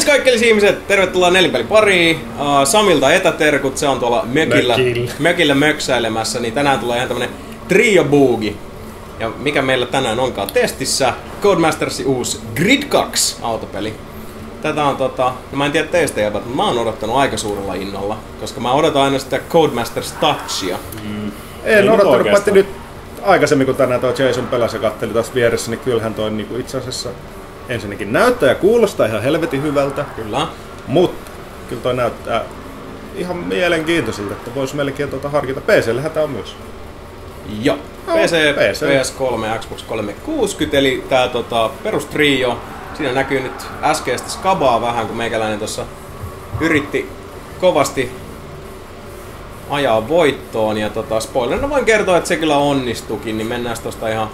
Moikkelis kaikkelis ihmiset, tervetuloa nelipeli pariin. Uh, Samilta etäterkut, se on tuolla mökillä, Mökillä. mökillä möksäilemässä, niin tänään tulee ihan tämmönen trio boogi. Ja mikä meillä tänään onkaan testissä, Codemastersin uusi Grid 2 autopeli. Tätä on tota, no mä en tiedä teistä jäbät, mutta mä oon odottanut aika suurella innolla, koska mä odotan aina sitä Codemasters Touchia. En Ei nyt odottanut, paitsi nyt aikaisemmin kun tänään tuo Jason pelasi ja katteli taas vieressä, niin kyllähän toi niinku itse asiassa ensinnäkin näyttää ja kuulostaa ihan helvetin hyvältä, Kyllä. mutta kyllä toi näyttää ihan mielenkiintoisilta, että voisi melkein tuota harkita. PC-llähän tää on myös. Joo. PC, PC. PS3 ja Xbox 360, eli tää tota, perustrio. Siinä näkyy nyt äskeistä skabaa vähän, kun meikäläinen tuossa yritti kovasti ajaa voittoon. Ja tota, spoilerina voin kertoa, että se kyllä onnistukin, niin mennään tosta ihan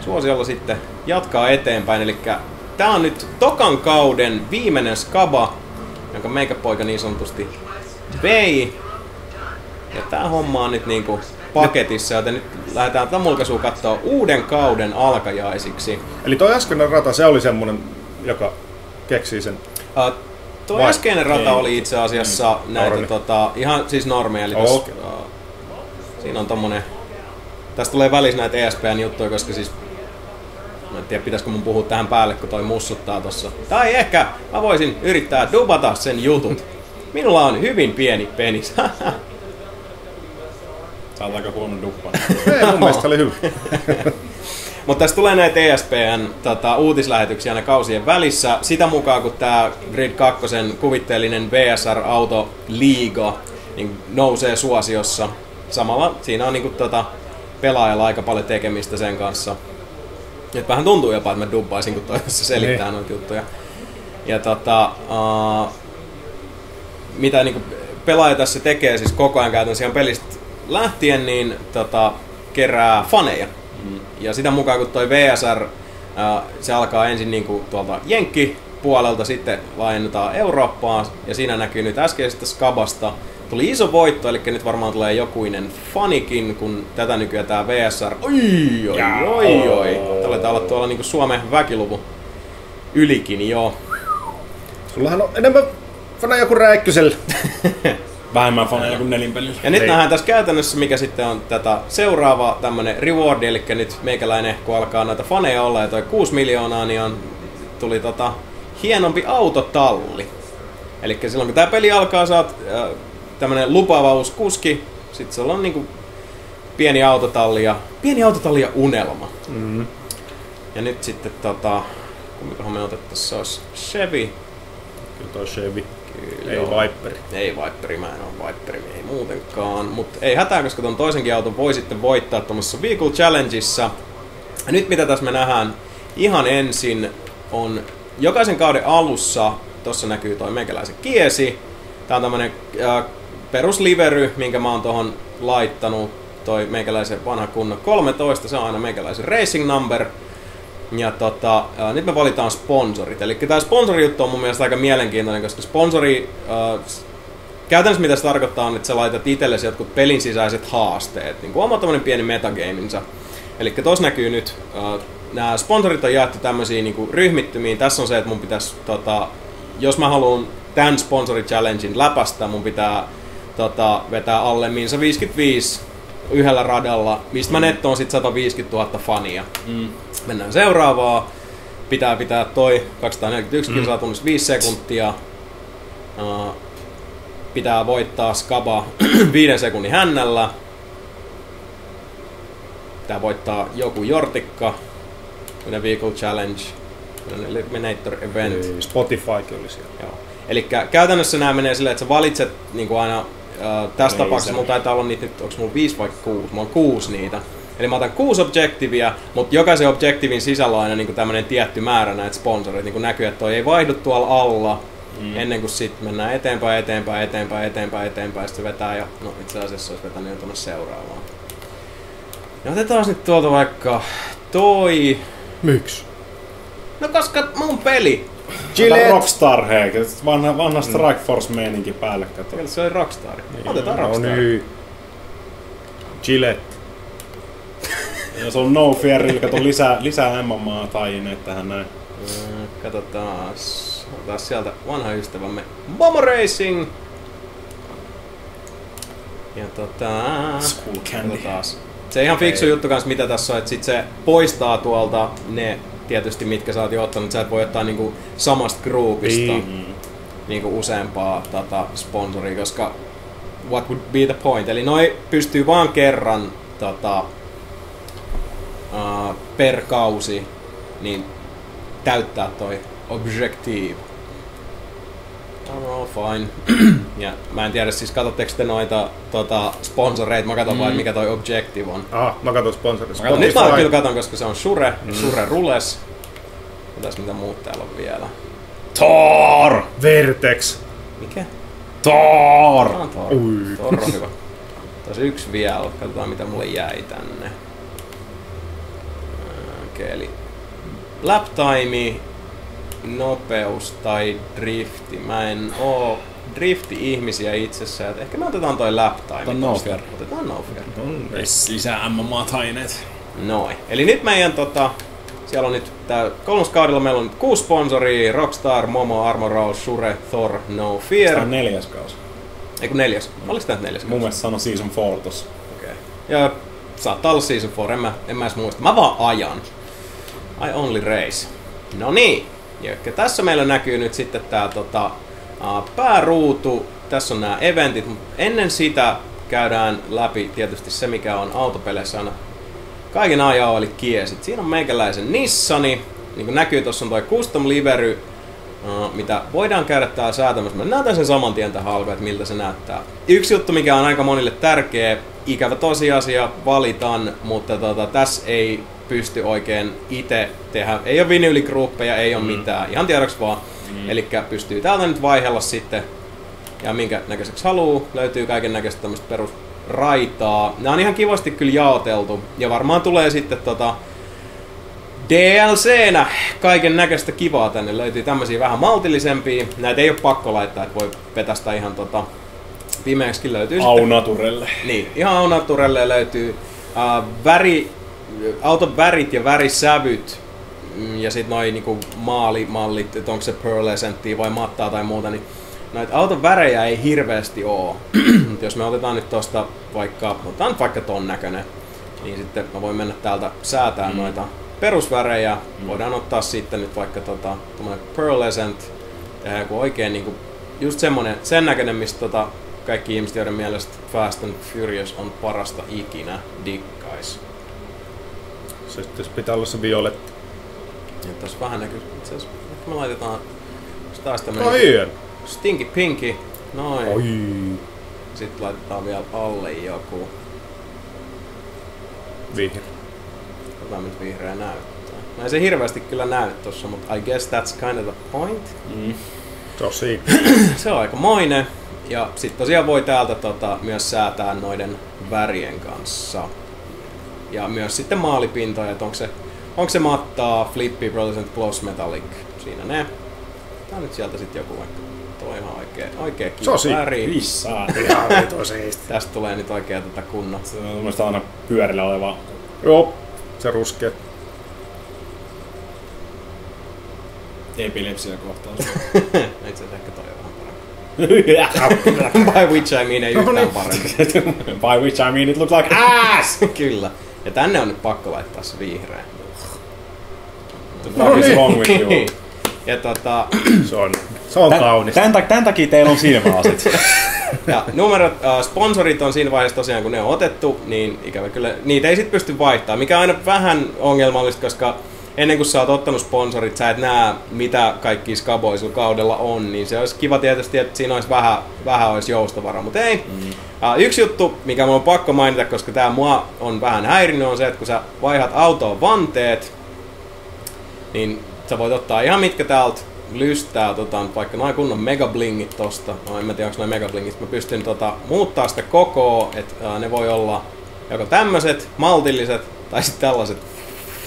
suosiolla sitten jatkaa eteenpäin. Eli tää on nyt tokan kauden viimeinen skaba, jonka meikäpoika niin sanotusti vei. Ja tää homma on nyt niinku paketissa, joten nyt lähdetään tätä mulkaisua katsoa uuden kauden alkajaisiksi. Eli toi äskeinen rata, se oli semmonen, joka keksii sen. Uh, tuo Vai- äskeinen rata ei. oli itse asiassa mm, näitä normi. tota, ihan siis normeja, eli Oh, tossa, okei. uh, siinä on tommonen, tästä tulee välissä näitä ESPN juttuja, koska siis Mä en tiedä, pitäisikö mun puhua tähän päälle, kun toi mussuttaa tossa. Tai ehkä mä voisin yrittää dubata sen jutut. Minulla on hyvin pieni penis. Sä oot aika huono duppa. Ei, mun mielestä oli hyvä. Mutta tässä tulee näitä ESPN tota, uutislähetyksiä aina kausien välissä. Sitä mukaan, kun tämä Grid 2 kuvitteellinen VSR-auto liiga niin nousee suosiossa. Samalla siinä on niinku, tota, pelaajalla aika paljon tekemistä sen kanssa. Et vähän tuntuu jopa, että mä dubbaisin, kun toi selittää Niin. noita juttuja. Ja tota, uh, mitä niinku pelaaja tässä tekee, siis koko ajan käytännössä ihan pelistä lähtien, niin tota, kerää faneja. Ja sitä mukaan kun toi VSR, ää, se alkaa ensin niinku tuolta Jenkki puolelta, sitten laajennetaan Eurooppaan, ja siinä näkyy nyt äskeisestä Skabasta. Tuli iso voitto, eli nyt varmaan tulee jokuinen fanikin, kun tätä nykyään tää VSR, oi oi oi oi, taitaa olla tuolla niinku Suomen väkiluvun ylikin jo. Sullahan on enemmän faneja kuin Räikkysellä. Vähemmän faneja kuin nelinpelillä. Ja nyt Ei. nähdään tässä käytännössä, mikä sitten on tätä seuraava tämmönen rewardi, eli nyt meikäläinen, kun alkaa noita faneja olla, ja toi 6 miljoonaa, niin on, tuli tota hienompi autotalli. Eli silloin kun tää peli alkaa, saat äh, tämmönen lupaava uusi kuski, sit sulla on niinku pieni autotalli ja, pieni autotalli ja unelma. Mm. Ja nyt sitten tota, kummikohan me otettaisiin, se olisi Chevy, Kyllä toi Chevy. Kyllä, Ei joo. Viperi. Ei Viperi, mä en oo Viperi, ei muutenkaan. Mutta ei hätää, koska ton toisenkin auton voi sitten voittaa tuommoisessa Vehicle Challengeissa. Ja nyt mitä tässä me nähdään ihan ensin on jokaisen kauden alussa, tossa näkyy toi meikäläisen kiesi. Tää on tämmönen äh, peruslivery, minkä mä oon tohon laittanut. Toi meikäläisen vanha kunnon 13, se on aina meikäläisen racing number. Ja tota, ää, nyt me valitaan sponsorit. Eli tämä sponsorijuttu on mun mielestä aika mielenkiintoinen, koska sponsori... S- käytännössä mitä se tarkoittaa on, että sä laitat itsellesi jotkut pelin sisäiset haasteet. Niin kuin oma tämmönen pieni metagaminsa. Eli tuossa näkyy nyt, ää, nämä sponsorit on jaettu tämmöisiin niin ryhmittymiin. Tässä on se, että mun pitäisi, tota, jos mä haluan tämän sponsori challengein läpästä, mun pitää tota, vetää alle minsa 55 yhdellä radalla, mistä mä nettoon sit 150 000 fania. Mm. Mennään seuraavaa. Pitää pitää toi 241 mm. kilsaa tunnissa 5 sekuntia. Uh, pitää voittaa Skaba 5 sekunnin hännällä. Pitää voittaa joku jortikka. Kuten Vehicle Challenge. Eliminator Event. Ei, Spotifykin oli siellä. Joo. Eli käytännössä nämä menee silleen, että sä valitset niin kuin aina, äh, tässä Ei tapauksessa se. mulla taitaa olla niitä nyt, onko mulla viisi vai kuusi? Mulla on kuusi niitä. Eli mä otan kuusi objektiivia, mutta jokaisen objektiivin sisällä on aina niin tämmöinen tietty määrä näitä sponsoreita. Niin kuin näkyy, että toi ei vaihdu tuolla alla, mm. ennen kuin sitten mennään eteenpäin, eteenpäin, eteenpäin, eteenpäin, eteenpäin, ja sitten se vetää jo, no itse asiassa olisi vetänyt jo tuonne seuraavaan. Ja otetaan nyt tuolta vaikka toi, Miksi? no koska mun peli, Gillette. Rockstar hei, vanha, vanha Strike Force meininki päälle, kato. Kyllä se oli Rockstar. Otetaan Rockstar. No niin. Gillette. Ja se on No Fear, eli kato lisää, lisää MMA-tajineet tähän näin. Äh, Katsotaan. Otetaan sieltä vanha ystävämme Momo Racing. Ja tota... School candy. Taas. Se ihan fiksu juttu kanssa, mitä tässä on, että sit se poistaa tuolta ne tietysti, mitkä sä oot jo ottanut. Sä et voi ottaa niinku samasta groupista Niin. niinku useampaa tota, sponsoria, koska what would be the point? Eli noi pystyy vaan kerran tota, uh, per kausi niin täyttää toi objective. I'm all fine. ja mä en tiedä, siis katsotteko te noita tota, sponsoreita, mä katson mm. vaan, mikä toi objective on. Ah, mä katson sponsorista. Mä Nyt mä kyllä katon, koska se on Shure, mm. Shure Rules. Mitäs mitä muut täällä on vielä? Thor! Vertex. Mikä? Thor! Ah, Thor. Ui. Thor on hyvä. Tässä yksi vielä, katsotaan mitä mulle jäi tänne. Okei, okay, eli lap time, nopeus tai drifti. Mä en oo drifti-ihmisiä itsessään, et ehkä me otetaan toi lap time. No fair. Otetaan no fair. Yes, lisää MMA-taineet. Noin. Eli nyt meidän tota, siellä on nyt tää kolmoskaudella meillä on nyt kuusi sponsoria, Rockstar, Momo, Armor Rose, Shure, Thor, No Fear. on neljäs kausi. Ei kun neljäs. Oliko tää nyt neljäs? Mun mielestä sano Season 4 tossa. Okei. Okay. Ja saattaa olla Season 4, en mä, en mä edes muista. Mä vaan ajan. I only race. No niin. Ja tässä meillä näkyy nyt sitten tää tota, pääruutu. Tässä on nämä eventit, mutta ennen sitä käydään läpi tietysti se, mikä on autopeleissä aina kaiken ajan eli kiesit. Siinä on meikäläisen Nissani. Niin kuin näkyy, tuossa on toi custom livery, mitä voidaan käydä täällä säätämässä. Mä näytän sen saman tien tähän alkuun, että miltä se näyttää. Yksi juttu, mikä on aika monille tärkeä, ikävä tosiasia, valitan, mutta tota, tässä ei pysty oikein itse tehdä. Ei ole vinyyligruppeja, ei ole mitään. Ihan tiedoksi vaan. Mm. Eli pystyy täältä nyt vaihella sitten ja minkä näköiseksi haluu. Löytyy kaiken näköistä tämmöistä perusraitaa. Nämä on ihan kivasti kyllä jaoteltu. Ja varmaan tulee sitten tota DLCnä kaiken näköistä kivaa tänne. Löytyy tämmöisiä vähän maltillisempia. Näitä ei ole pakko laittaa, että voi petästä ihan tota pimeäksikin löytyy Au sitten. Niin, ihan Aunaturelle löytyy uh, väri, auton värit ja värisävyt mm, ja sitten noin niinku maalimallit, että onko se pearlescenttiä vai mattaa tai muuta, niin noita auton värejä ei hirveästi oo. Jos me otetaan nyt tosta vaikka, otetaan nyt vaikka ton näköinen, niin sitten mä voin mennä täältä säätää mm. noita perusvärejä. Mm. Voidaan ottaa sitten nyt vaikka tota, tommonen pearlescent, tehdä joku oikein niinku, just semmonen, sen näköinen, mistä tota, kaikki ihmiset, joiden mielestä Fast and Furious on parasta ikinä, dikkais. Se sitten pitää olla se violetti. Ja tässä vähän näkyy, itse asiassa, me laitetaan taas tämmönen Ai. Stinky Pinky, noin. Oi. Sitten laitetaan vielä alle joku, Vihreä. joka nyt vihreä näyttää. No ei se hirveästi kyllä näy tossa, mutta I guess that's kind of the point. Mm. Tosi. Se on aika moinen. Ja sitten tosiaan voi täältä tota, myös säätää noiden värien kanssa. Ja myös sitten maalipintoja, että onko se, onko se mattaa, flippi, Protestant, gloss metallic. Siinä ne. Tää on nyt sieltä sitten joku vaikka. Tuo on ihan oikea kiva Sosi. väri. Ihan. Tästä tulee nyt oikea tätä kunnon. Se on mun aina pyörillä oleva Joo. Se ruskea. epilepsia kohtaus. Itse asiassa ehkä toi on vähän parempi. By which I mean ei No yhtään niin. parempi. By which I mean it looks like ass! Kyllä. Ja tänne on nyt pakko laittaa se vihreä. The fuck is wrong with you? ja tota, Se on, se on kaunis. Tän, tän, tän takia teillä on silmälasit. Ja numerot, äh, sponsorit on siinä vaiheessa tosiaan, kun ne on otettu, niin ikävä kyllä, niitä ei sit pysty vaihtamaan, mikä on aina vähän ongelmallista, koska ennen kuin sä oot ottanut sponsorit, sä et näe, mitä kaikki skaboja sulla kaudella on, niin se olisi kiva tietysti, että siinä olisi vähän, vähän olisi joustovara, mutta ei. Mm. Uh, yksi juttu, mikä mun on pakko mainita, koska tämä mua on vähän häirinnyt, on se, että kun sä vaihdat autoon vanteet, niin sä voit ottaa ihan mitkä täältä lystää, tota, vaikka noin kunnon megablingit tosta, no en mä tiedä onko noin megablingit, mä pystyn tota, muuttaa sitä kokoa, että ää, ne voi olla joko tämmöiset, maltilliset, tai sitten tällaiset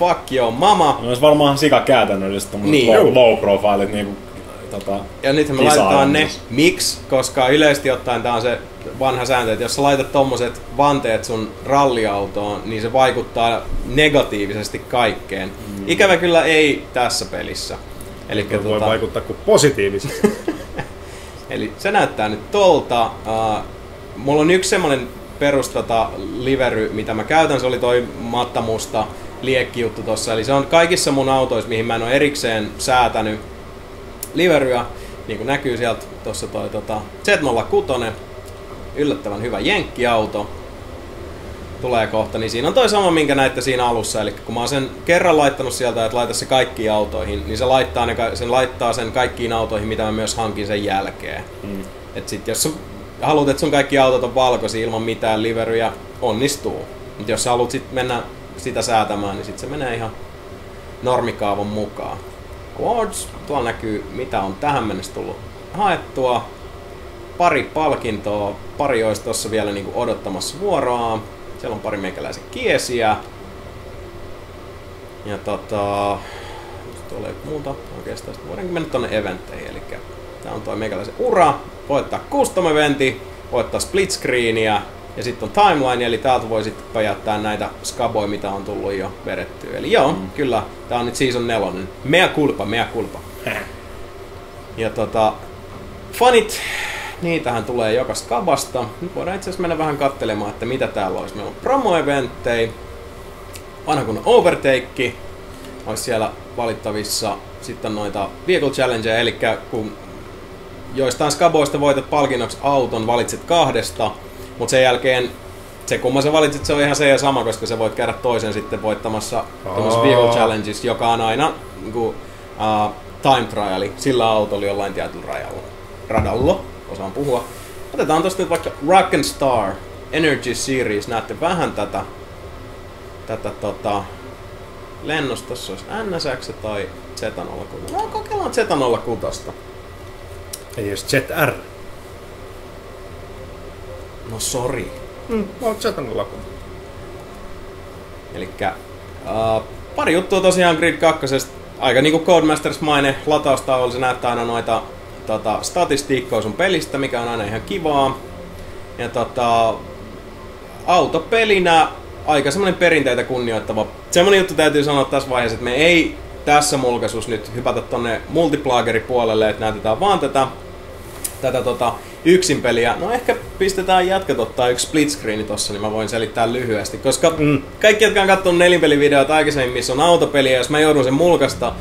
fuck your mama, No olisi varmaan sika käytännöllistä Niin. low, low profilet niinku tota, Ja nyt me laitetaan ne. Miksi? Koska yleisesti ottaen tämä on se vanha sääntö, että jos sä laitat tommoset vanteet sun ralliautoon, niin se vaikuttaa negatiivisesti kaikkeen. Mm. Ikävä kyllä ei tässä pelissä. Eli Voi tota... vaikuttaa kuin positiivisesti. Eli se näyttää nyt tolta. Uh, mulla on yksi semmonen perustata livery, mitä mä käytän, se oli toi mattamusta liekkijuttu tossa. Eli se on kaikissa mun autoissa, mihin mä en ole erikseen säätänyt liveryä, niin kuin näkyy sieltä tuossa toi tota, Z06, yllättävän hyvä jenkkiauto, tulee kohta, niin siinä on toi sama, minkä näitte siinä alussa. Eli kun mä oon sen kerran laittanut sieltä, että laita se kaikkiin autoihin, niin se laittaa, ne, sen laittaa sen kaikkiin autoihin, mitä mä myös hankin sen jälkeen. Mm. Et sit jos haluat, että sun kaikki autot on valkoisia ilman mitään liveryjä, onnistuu. Mutta jos sä haluat sit mennä sitä säätämään, niin sit se menee ihan normikaavon mukaan. Awards, tuolla näkyy mitä on tähän mennessä tullut haettua. Pari palkintoa, pari olisi tuossa vielä niinku odottamassa vuoroa. Siellä on pari meikäläisen kiesiä. Ja tota... Tuolla ei muuta oikeastaan. Voidaankin mennä tonne eventteihin. Eli tää on toi meikäläisen ura. Voittaa custom eventi, voittaa split screenia, ja sitten on timeline, eli täältä voi sitten päjättää näitä skaboja, mitä on tullut jo vedettyä. Eli joo, mm. kyllä, tää on nyt season nelonen. Mea kulpa, mea kulpa. ja tota, fanit, niitähän tulee joka skabasta. Nyt voidaan itse asiassa mennä vähän katselemaan, että mitä täällä olisi. Meillä on promo-eventtejä, vanha kun overtake, olisi siellä valittavissa. Sitten noita vehicle challengeja, eli kun joistain skaboista voitat palkinnoksi auton, valitset kahdesta, mutta sen jälkeen se kumman sä valitsit, se on ihan se ja sama, koska sä voit käydä toisen sitten voittamassa tuommoisessa Vehicle Challenges, joka on aina niin kuin, uh, time triali sillä autolla jollain tietyllä rajalla. Radalla, osaan puhua. Otetaan tosta nyt vaikka Rock and Star Energy Series, näette vähän tätä, tätä tota, lennosta, se olisi NSX tai Z06. No kokeillaan Z06. Ei jos ZR. No sori. Mm, oot Zetan laku. Elikkä uh, pari juttua tosiaan Grid 2. Aika niinku Codemasters-mainen lataustaulu, se näyttää aina noita tota, statistiikkoja sun pelistä, mikä on aina ihan kivaa. Ja tota, autopelinä aika semmoinen perinteitä kunnioittava. Semmoinen juttu täytyy sanoa tässä vaiheessa, että me ei tässä mulkaisuus nyt hypätä tonne multiplageripuolelle, että näytetään vaan tätä, tätä tota, yksin peliä. No ehkä pistetään jatkat ottaa yksi split screeni tossa, niin mä voin selittää lyhyesti. Koska mm. kaikki, jotka on katsonut nelinpelivideoita aikaisemmin, missä on autopeliä, jos mä joudun sen mulkasta,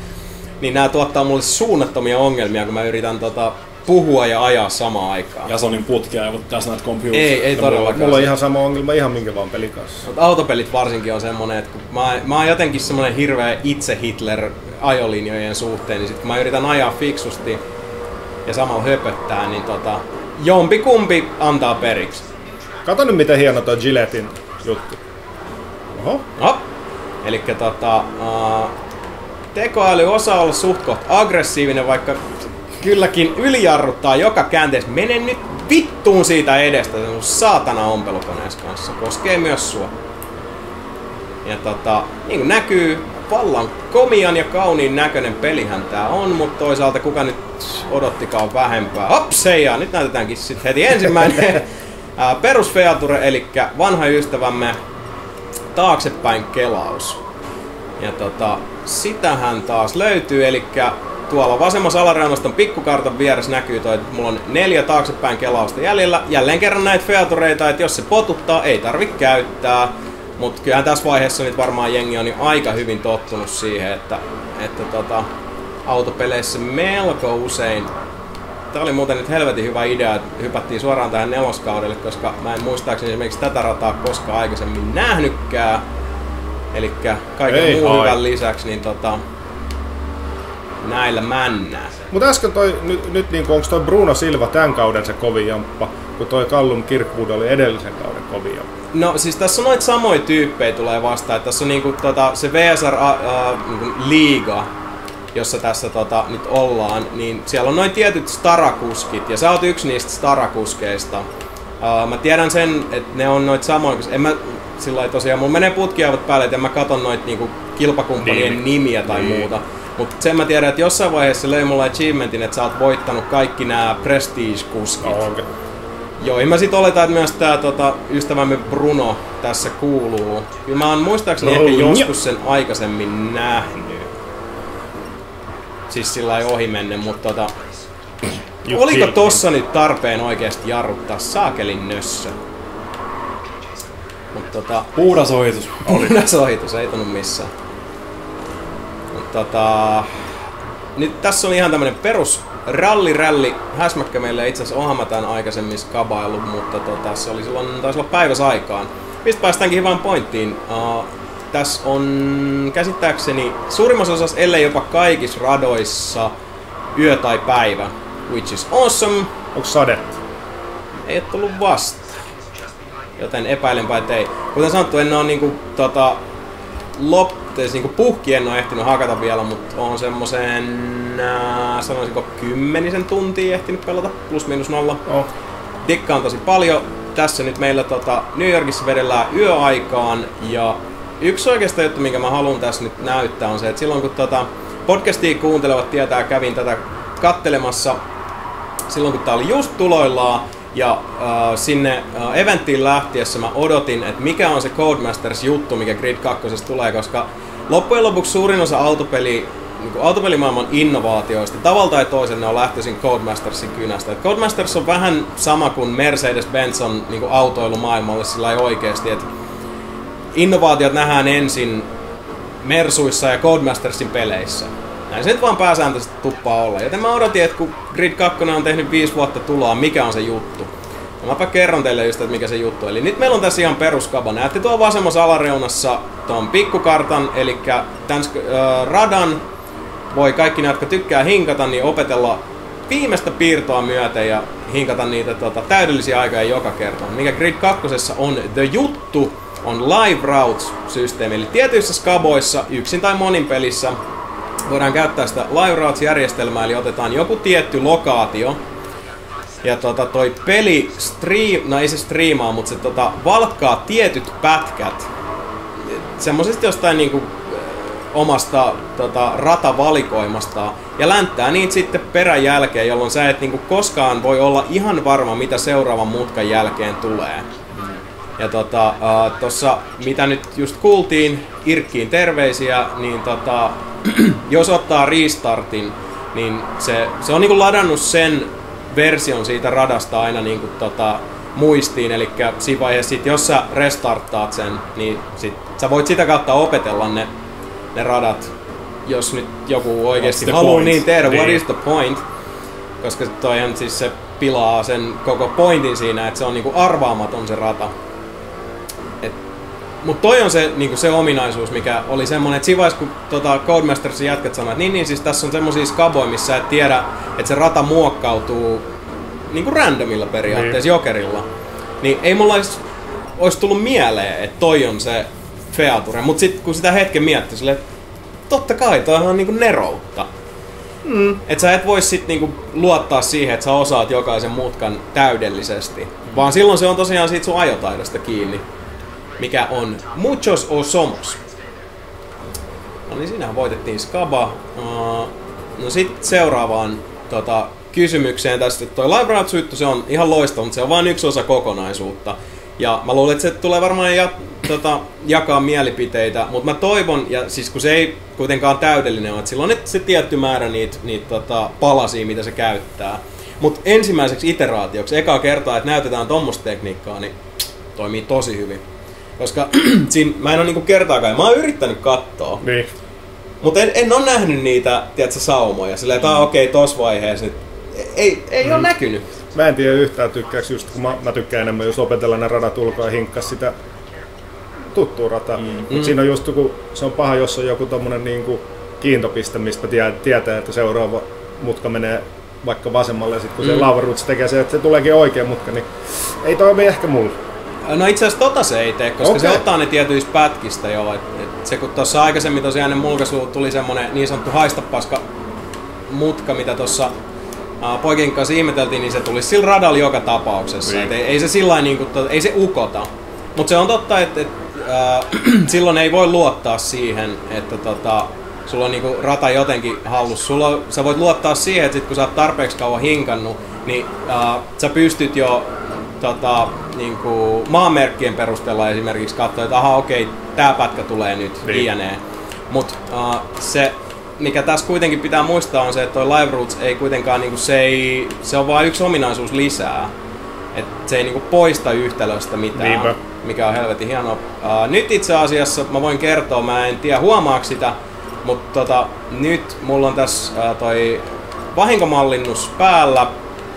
niin nämä tuottaa mulle suunnattomia ongelmia, kun mä yritän tota, puhua ja ajaa samaan aikaan. Ja Sonin putkia ja tässä näet computer. Ei, ei todellakaan. Mulla on ihan sama ongelma ihan minkä vaan pelin kanssa. Mutta autopelit varsinkin on semmonen, että kun mä, mä oon jotenkin semmonen hirveä itse Hitler ajolinjojen suhteen, niin sit kun mä yritän ajaa fiksusti ja samalla höpöttää, niin tota, jompi kumpi antaa periksi. Kato nyt miten hieno toi Gilletin juttu. Oho. No. Eli tota, uh, tekoäly osaa olla suht koht aggressiivinen, vaikka kylläkin ylijarruttaa joka käänteessä. Mene nyt vittuun siitä edestä, se on saatana ompelukoneessa kanssa. Koskee myös sua. Ja tota, niin kuin näkyy, vallan komian ja kauniin näköinen pelihän tää on, mutta toisaalta kuka nyt odottikaan vähempää. Hopseja! Nyt näytetäänkin sitten heti ensimmäinen perusfeature, eli vanha ystävämme taaksepäin kelaus. Ja tota, sitähän taas löytyy, eli tuolla vasemmassa alareunasta on pikkukartan vieressä näkyy toi, että mulla on neljä taaksepäin kelausta jäljellä. Jälleen kerran näitä featureita, että jos se potuttaa, ei tarvi käyttää. Mutta kyllähän tässä vaiheessa nyt varmaan jengi on jo aika hyvin tottunut siihen, että, että tota, autopeleissä melko usein Tämä oli muuten nyt helvetin hyvä idea, että hypättiin suoraan tähän neloskaudelle, koska mä en muistaakseni esimerkiksi tätä rataa koskaan aikaisemmin nähnytkään. Eli kaiken Ei, muun hyvän lisäksi, niin tota, näillä männää. Mutta äsken toi, nyt, nyt niin onko toi Bruno Silva tämän kauden se kovin jamppa, kun toi Callum Kirkwood oli edellisen kauden jamppa? No siis tässä on noita samoja tyyppejä tulee vastaan. Että tässä on niinku, tota, se VSR uh, niinku, liiga, jossa tässä tota, nyt ollaan, niin siellä on noin tietyt starakuskit, ja sä oot yksi niistä starakuskeista. Uh, mä tiedän sen, että ne on noita samoja, koska en mä sillä tosiaan, mun menee putkiavat päälle, että en mä katon noita niinku, kilpakumppanien niin. nimiä tai niin. muuta. Mutta sen mä tiedän, että jossain vaiheessa löi mulle achievementin, että sä oot voittanut kaikki nämä prestige-kuskit. Oh, okay. Joo, mä sit oletan, että myös tää tota, ystävämme Bruno tässä kuuluu. Kyllä mä oon muistaakseni no, ehkä joskus sen aikaisemmin nähnyt. siis sillä ei ohi menne, mutta tota, Just oliko tossa nyt tarpeen oikeasti jarruttaa saakelin nössö? Mutta tota, Puhdas ohitus. Puhdas ohitus, ei tunnu missään. Mut tota, nyt tässä on ihan tämmönen perus ralli ralli. Häsmäkkä meille itse asiassa onhan mä tän aikaisemmin skabaillut, mutta tota, se oli silloin, taisi olla päiväsaikaan. Mistä päästäänkin hyvään pointtiin. Uh, tässä on käsittääkseni suurimmassa osassa, ellei jopa kaikissa radoissa, yö tai päivä. Which is awesome. Onko sadetta? Ei ole tullut vasta. Joten epäilenpä, että ei. Kuten sanottu, en ole niinku, tota, lop, siis niinku puhki en ole ehtinyt hakata vielä, mutta on semmoisen, äh, sanoisinko kymmenisen tuntia ehtinyt pelata, plus miinus nolla. Oh. Dikkaan tosi paljon. Tässä nyt meillä tota, New Yorkissa vedellään yöaikaan ja yksi oikeastaan juttu, minkä mä haluan tässä nyt näyttää on se, että silloin kun tota, podcastia kuuntelevat tietää, kävin tätä kattelemassa silloin kun tää oli just tuloillaan ja äh, sinne äh, eventtiin lähtiessä mä odotin, että mikä on se Codemasters juttu, mikä Grid 2 tulee, koska loppujen lopuksi suurin osa autopeli, niin autopelimaailman innovaatioista, tavalla tai toisen ne on lähtöisin Codemastersin kynästä. Et Codemasters on vähän sama kuin Mercedes-Benz on niin kuin autoilumaailmalle sillä ei oikeasti, että innovaatiot nähdään ensin Mersuissa ja Codemastersin peleissä. Näin se nyt vaan pääsääntöisesti tuppaa olla. Joten mä odotin, että kun Grid 2 on tehnyt viisi vuotta tuloa, mikä on se juttu. Ja mäpä kerron teille just, että mikä se juttu. Eli nyt meillä on tässä ihan peruskaba. Näette tuolla vasemmassa alareunassa tuon pikkukartan, eli tämän äh, radan voi kaikki ne, jotka tykkää hinkata, niin opetella viimeistä piirtoa myöten ja hinkata niitä tota, täydellisiä aikoja joka kerta. Mikä Grid 2 on The Juttu, on Live Routes-systeemi. Eli tietyissä skaboissa, yksin tai monin pelissä, voidaan käyttää sitä Live Routes-järjestelmää, eli otetaan joku tietty lokaatio, ja tota, toi peli stream, no ei se striimaa, mutta se tota, valkkaa tietyt pätkät. Semmoisesta jostain niinku omasta tota, ratavalikoimasta. Ja länttää niitä sitten perän jälkeen, jolloin sä et niinku koskaan voi olla ihan varma, mitä seuraavan mutkan jälkeen tulee. Ja tota, uh, tossa, mitä nyt just kuultiin, Irkkiin terveisiä, niin tota, jos ottaa restartin, niin se, se on niinku ladannut sen version siitä radasta aina niinku tota, muistiin, eli siinä vaiheessa sit, jos sä restarttaat sen, niin sit, sä voit sitä kautta opetella ne, ne radat, jos nyt joku oikeasti haluaa point? niin tehdä, what Niin. is the point? Koska toihan siis se pilaa sen koko pointin siinä, että se on niinku arvaamaton se rata. Mutta toi on se, niinku se ominaisuus, mikä oli semmonen, että siinä vaiheessa, kun tota Codemastersin jätkät sanoivat, niin, niin siis tässä on semmosia skaboja, missä sä et tiedä, että se rata muokkautuu niinku randomilla periaatteessa, Niin. jokerilla. Niin ei mulla olisi, olisi tullut mieleen, että toi on se feature. Mutta sitten kun sitä hetken miettii, silleen, että totta kai, toihan on niinku neroutta. Mm. Et sä et voi sit niinku luottaa siihen, että sä osaat jokaisen mutkan täydellisesti. Vaan silloin se on tosiaan siitä sun ajotaidosta kiinni. Mikä on muchos o somos. No niin, siinähän voitettiin Skaba. No sit seuraavaan tota, kysymykseen tästä. Toi Live juttu, se on ihan loistava, mutta se on vain yksi osa kokonaisuutta. Ja mä luulen, että se tulee varmaan ja, tota, jakaa mielipiteitä, mutta mä toivon, ja siis kun se ei kuitenkaan täydellinen ole, että sillä on nyt se tietty määrä niitä niit, tota, palasia, mitä se käyttää. Mutta ensimmäiseksi iteraatioksi, ekaa kertaa, että näytetään tuommoista tekniikkaa, niin toimii tosi hyvin. Koska siinä, mä en ole niinku kertaakaan, mä oon yrittänyt katsoa, Niin. mutta en, en ole nähnyt niitä, tiedätkö, saumoja. Silleen, että mm. okei, okay, tossa vaiheessa nyt ei, ei mm. ole näkynyt. Mä en tiedä yhtään tykkääks just, kun mä, mä tykkään enemmän just opetella ne radat ulkoa ja sitä tuttua rataa. Mm. Mut Mm. siinä on just joku, se on paha, jos on joku tommonen niinku kiintopiste, mistä tie, tietää, että seuraava mutka menee vaikka vasemmalle ja sit kun mm. se Mm. Tekee se, että se tuleekin oikea mutka, niin ei toimi ehkä mulla. No itse asiassa tota se ei tee, koska Okei. se ottaa ne tietyistä pätkistä jo. Et, et se kun tuossa aikaisemmin tosiaan ennen mulkaisu tuli semmonen niin sanottu haistapaska mutka, mitä tuossa uh, poikien kanssa ihmeteltiin, niin se tuli sillä radalla joka tapauksessa. Niin. Et ei, ei, se sillä niinku, to, ei se ukota. Mutta se on totta, että et, uh, silloin ei voi luottaa siihen, että tota, sulla on niinku rata jotenkin hallus. Sulla, on- sä voit luottaa siihen, että sit kun sä oot tarpeeksi kauan hinkannut, niin uh, sä pystyt jo tota, niinku, maanmerkkien perusteella esimerkiksi katsoa, että aha okei, tää pätkä tulee nyt, Niin. niin. jne. Mut uh, se, mikä tässä kuitenkin pitää muistaa on se, että toi Live Roots ei kuitenkaan, niinku, se, ei, se on vain yksi ominaisuus lisää. Et se ei niinku poista yhtälöstä mitään, Niinpä. mikä on helvetin hienoa. Uh, nyt itse asiassa mä voin kertoa, mä en tiedä huomaako sitä, mutta tota, nyt mulla on tässä uh, toi vahinkomallinnus päällä.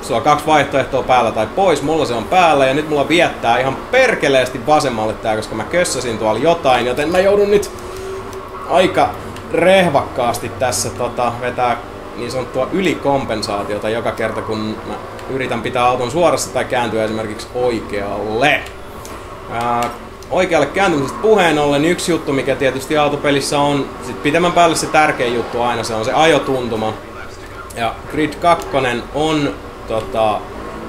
Sulla on kaksi vaihtoehtoa päällä tai pois, mulla se on päällä ja nyt mulla viettää ihan perkeleesti vasemmalle tää, koska mä kössäsin tuolla jotain, joten mä joudun nyt aika rehvakkaasti tässä tota, vetää niin sanottua ylikompensaatiota joka kerta, kun mä yritän pitää auton suorassa tai kääntyä esimerkiksi oikealle. Ää, oikealle kääntymisestä puheen ollen yksi juttu, mikä tietysti autopelissä on, sit pitemmän päälle se tärkein juttu aina, se on se ajotuntuma. Ja Grid 2 on tota,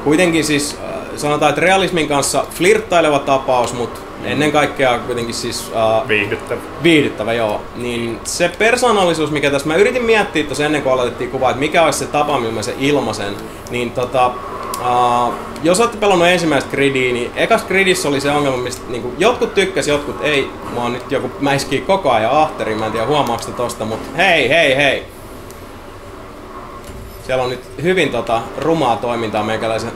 kuitenkin siis, äh, sanotaan, että realismin kanssa flirttaileva tapaus, mutta ennen kaikkea kuitenkin siis äh, Viihdyttävä. viihdyttävä, joo. Niin se persoonallisuus, mikä tässä, mä yritin miettiä tuossa ennen kuin aloitettiin kuvaa, että mikä olisi se tapa, millä mä se ilmaisen, niin tota, uh, jos olette pelannut ensimmäistä gridiä, niin ekas gridissä oli se ongelma, mistä niin jotkut tykkäs, jotkut ei. Mä oon nyt joku mäiskii koko ajan ahteriin, mä en tiedä huomaako tosta, mutta hei, hei, hei. Siellä on nyt hyvin tota, rumaa toimintaa meikäläisen.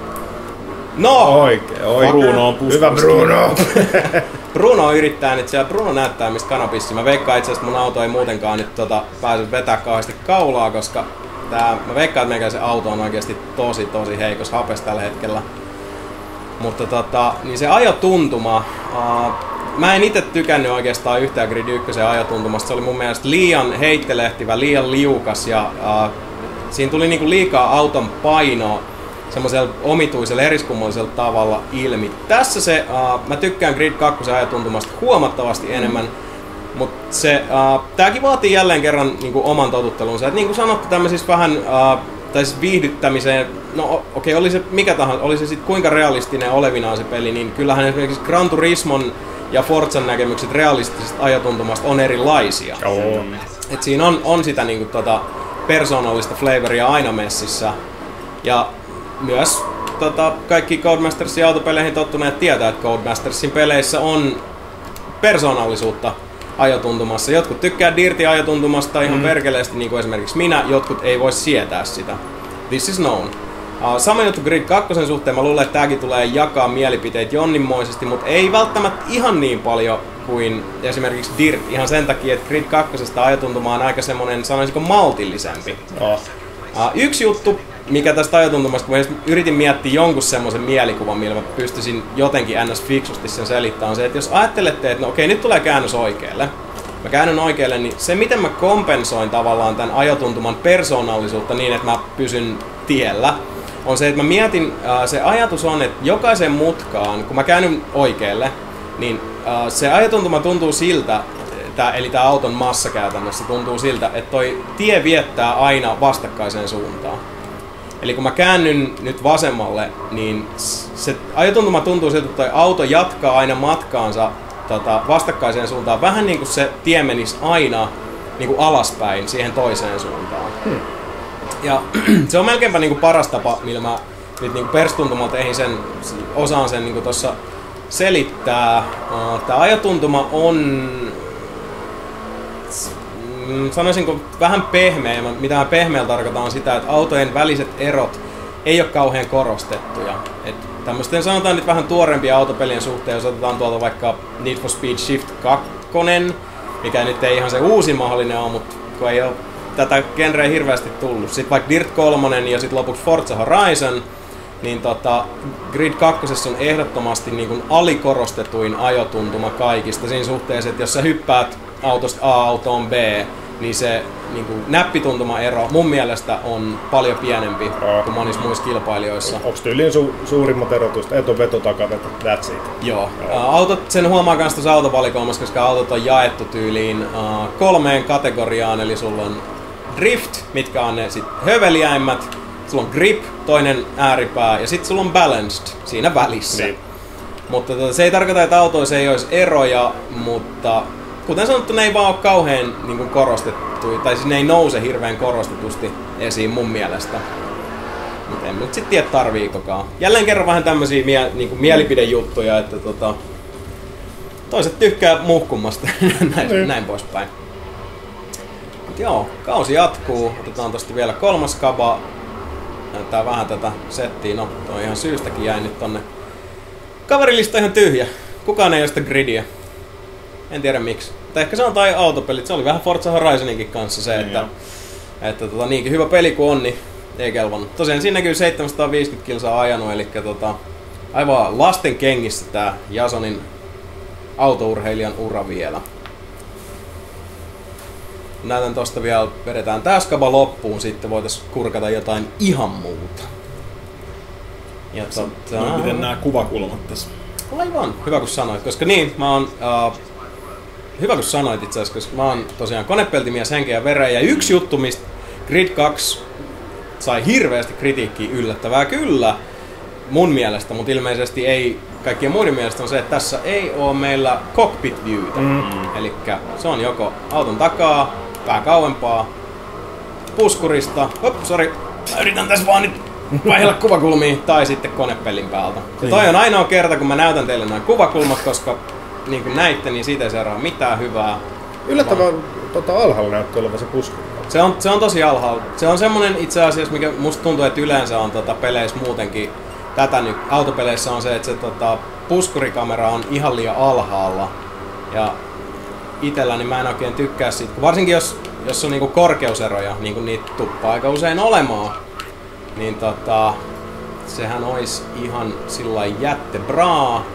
No! Oikein, oikein. Bruno on. Hyvä Bruno. Bruno yrittää nyt siellä, Bruno näyttää mistä kanapissi. Mä veikkaan itse asiassa mun auto ei muutenkaan nyt tota, pääse vetää kauheasti kaulaa, koska tää, mä veikkaan, että meikä se auto on oikeasti tosi tosi heikos hapes tällä hetkellä. Mutta tota, niin se ajotuntuma, uh, mä en itse tykännyt oikeastaan yhtään Grid 1 ajotuntumasta. Se oli mun mielestä liian heittelehtivä, liian liukas ja uh, siinä tuli niinku liikaa auton painoa semmoisella omituisella eriskummallisella tavalla ilmi. Tässä se, uh, mä tykkään Grid 2 ajatuntumasta huomattavasti enemmän, mutta se, uh, tääkin vaatii jälleen kerran niinku oman totuttelunsa. Et niin kuin sanottu, tämmöisissä vähän, uh, tai siis viihdyttämiseen, no okei, okay, oli se mikä tahansa, oli se sitten kuinka realistinen olevinaan se peli, niin kyllähän esimerkiksi Gran Turismon ja Forzan näkemykset realistisesta ajatuntumasta on erilaisia. Joo. Et siinä on, on sitä niinku tota persoonallista flavoria aina messissä. Ja myös tota, kaikki Codemastersin autopeleihin tottuneet tietää, että Codemastersin peleissä on persoonallisuutta ajotuntumassa. Jotkut tykkää Dirty ajotuntumasta ihan mm. perkeleesti, niin kuin esimerkiksi minä, jotkut ei voi sietää sitä. This is known. Sama juttu Grid 2 suhteen, mä luulen, että tääkin tulee jakaa mielipiteet jonninmoisesti, mutta ei välttämättä ihan niin paljon kuin esimerkiksi Dirt, ihan sen takia, että Grid 2 ajotuntuma on aika semmonen, sanoisinko, maltillisempi. Oh. Yksi juttu, mikä tästä ajotuntumasta, kun yritin miettiä jonkun semmoisen mielikuvan, millä mä pystyisin jotenkin ns. fiksusti sen selittämään, on se, että jos ajattelette, että no okei, nyt tulee käännös oikealle, mä käännyn oikealle, niin se miten mä kompensoin tavallaan tämän ajotuntuman persoonallisuutta niin, että mä pysyn tiellä, on se, että mä mietin, äh, se ajatus on, että jokaisen mutkaan, kun mä käännyn oikealle, niin äh, se ajatuntuma tuntuu siltä, tää, eli tämä auton massa käytännössä tuntuu siltä, että toi tie viettää aina vastakkaiseen suuntaan. Eli kun mä käännyn nyt vasemmalle, niin se ajotuntuma tuntuu siltä, että toi auto jatkaa aina matkaansa tota, vastakkaiseen suuntaan. Vähän niin kuin se tie menisi aina niin kuin alaspäin siihen toiseen suuntaan. Hmm. Ja se on melkeinpä niin kuin paras tapa, millä mä nyt niin perstuntumalta eihin sen, osaan sen niin tuossa selittää. Tämä ajotuntuma on mm, sanoisinko vähän pehmeä. Mitä mä pehmeällä tarkoitan on sitä, että autojen väliset erot ei ole kauhean korostettuja. Et tämmöisten sanotaan nyt vähän tuorempia autopelien suhteen, jos otetaan tuolta vaikka Need for Speed Shift 2, mikä nyt ei ihan se uusi mahdollinen ole, mutta kun ei ole tätä genreä hirveästi tullut. Sitten vaikka Dirt 3 ja sitten lopuksi Forza Horizon, niin tota, Grid 2 on ehdottomasti niin kuin alikorostetuin ajotuntuma kaikista siinä suhteessa, että jos sä hyppäät autosta A autoon B, niin se niin kuin, näppituntuma-ero mun mielestä on paljon pienempi Joo. kuin monissa muissa kilpailijoissa. Onko tyyliin su- suurimmat erot just etu, veto, takaveto, that's it. Joo. Ää, Autot, sen huomaa myös tuossa autovalikoimassa, koska autot on jaettu tyyliin uh, kolmeen kategoriaan, eli sulla on drift, mitkä on ne sit höveliäimmät, sulla on grip, toinen ääripää, ja sitten sulla on balanced siinä välissä. Niin. Mutta tota, se ei tarkoita, että autoissa ei olisi eroja, mutta kuten sanottu, ne ei vaan ole kauhean niin kuin korostettu, tai siis ne ei nouse hirveän korostetusti esiin mun mielestä. Mutta en nyt sitten tiedä tarviikokaan. Jälleen kerran vähän tämmöisiä mie- niin kuin mielipidejuttuja, että tota, toiset tykkää muhkummasta näin, Niin. näin poispäin. Joo, kausi jatkuu. Otetaan tosta vielä kolmas kaba. Näyttää vähän tätä settiä. No, toi ihan syystäkin jäi nyt tonne. Kaverilista ihan tyhjä. Kukaan ei ole sitä gridiä. En tiedä miksi. Mutta ehkä se on tai autopelit. Se oli vähän Forza Horizoninkin kanssa se, että, että tota, niinkin hyvä peli kuin on, niin ei kelvannut. Tosiaan siinä näkyy 750 kilsaa ajanut, eli tota, aivan lasten kengissä tää Jasonin autourheilijan ura vielä. Näytän tosta vielä, vedetään tää skaba loppuun, sitten voitais kurkata jotain ihan muuta. Ja tota... No, miten nämä kuvakulmat tässä? Aivan, hyvä kun sanoit, koska niin, mä oon... Uh, hyvä kun sanoit itse asiassa, koska mä oon tosiaan konepeltimies henkeä ja veren, ja yksi juttu, mistä Grid 2 sai hirveästi kritiikkiä yllättävää kyllä, mun mielestä, mutta ilmeisesti ei kaikkien muiden mielestä on se, että tässä ei ole meillä cockpit viewtä. Mm. Eli se on joko auton takaa, vähän kauempaa, puskurista, hop, sorry, mä yritän tässä vaan nyt vaihella kuvakulmia, tai sitten konepellin päältä. Ja toi on ainoa kerta, kun mä näytän teille nämä kuvakulmat, koska niin kuin näitte, niin siitä ei seuraa mitään hyvää. Yllättävän tota, alhaalla näyttää olevan se puskuri. Se on, se on tosi alhaalla. Se on semmonen itse asiassa, mikä musta tuntuu, että yleensä on tota, peleissä muutenkin tätä nyt autopeleissä on se, että se tota, puskurikamera on ihan liian alhaalla. Ja itselläni mä en oikein tykkää siitä, varsinkin jos, jos on niinku korkeuseroja, niin kuin niitä tuppaa aika usein olemaan, niin tota, sehän olisi ihan sillä jätte braa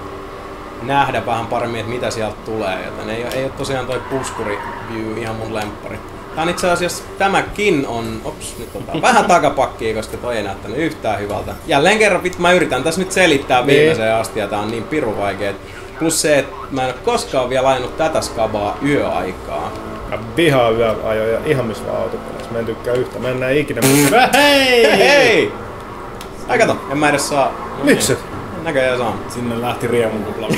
nähdä vähän paremmin, että mitä sieltä tulee. Joten ei, ei ole tosiaan toi puskuri view ihan mun lemppari. Tämä on itse asiassa, tämäkin on, ops, nyt otetaan vähän takapakkia, koska toi ei näyttänyt yhtään hyvältä. Jälleen kerran, mä yritän tässä nyt selittää niin. viimeiseen asti, ja tää on niin piru vaikea. Plus se, että mä en ole koskaan vielä lainut tätä skabaa yöaikaa. Mä vihaan yöajoja ihan missä vaan autopeleissä. Mä en tykkää yhtä. Mä en näe ikinä. hei! Hei! Ai kato, en mä edes saa. Miksi? Näköjään saan. Sinne lähti riemunkupla.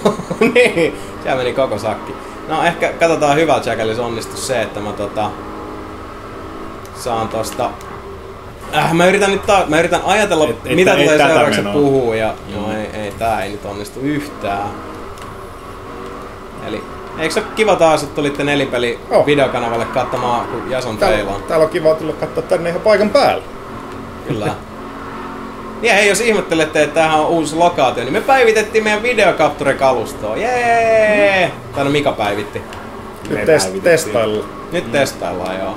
niin, siellä meni koko sakki. No ehkä katsotaan hyvältä Jackalissa onnistu se, että mä tota... Saan tosta... Äh, mä yritän nyt ta- mä yritän ajatella, et, et, mitä tulee seuraavaksi puhuu ja mm. no ei, ei, tää ei nyt onnistu yhtään. Eli Eikö se ole kiva taas, että tulitte nelipeli oh. videokanavalle katsomaan, kun Jason täällä, täällä on kiva tulla katsoa tänne ihan paikan päällä. Kyllä. Ja hei, jos ihmettelette, että tämähän on uusi lokaatio, niin me päivitettiin meidän videokapturikalustoa. Jee! Tai no Mika päivitti. Nyt test- testaillaan. Nyt mm. testaillaan, joo.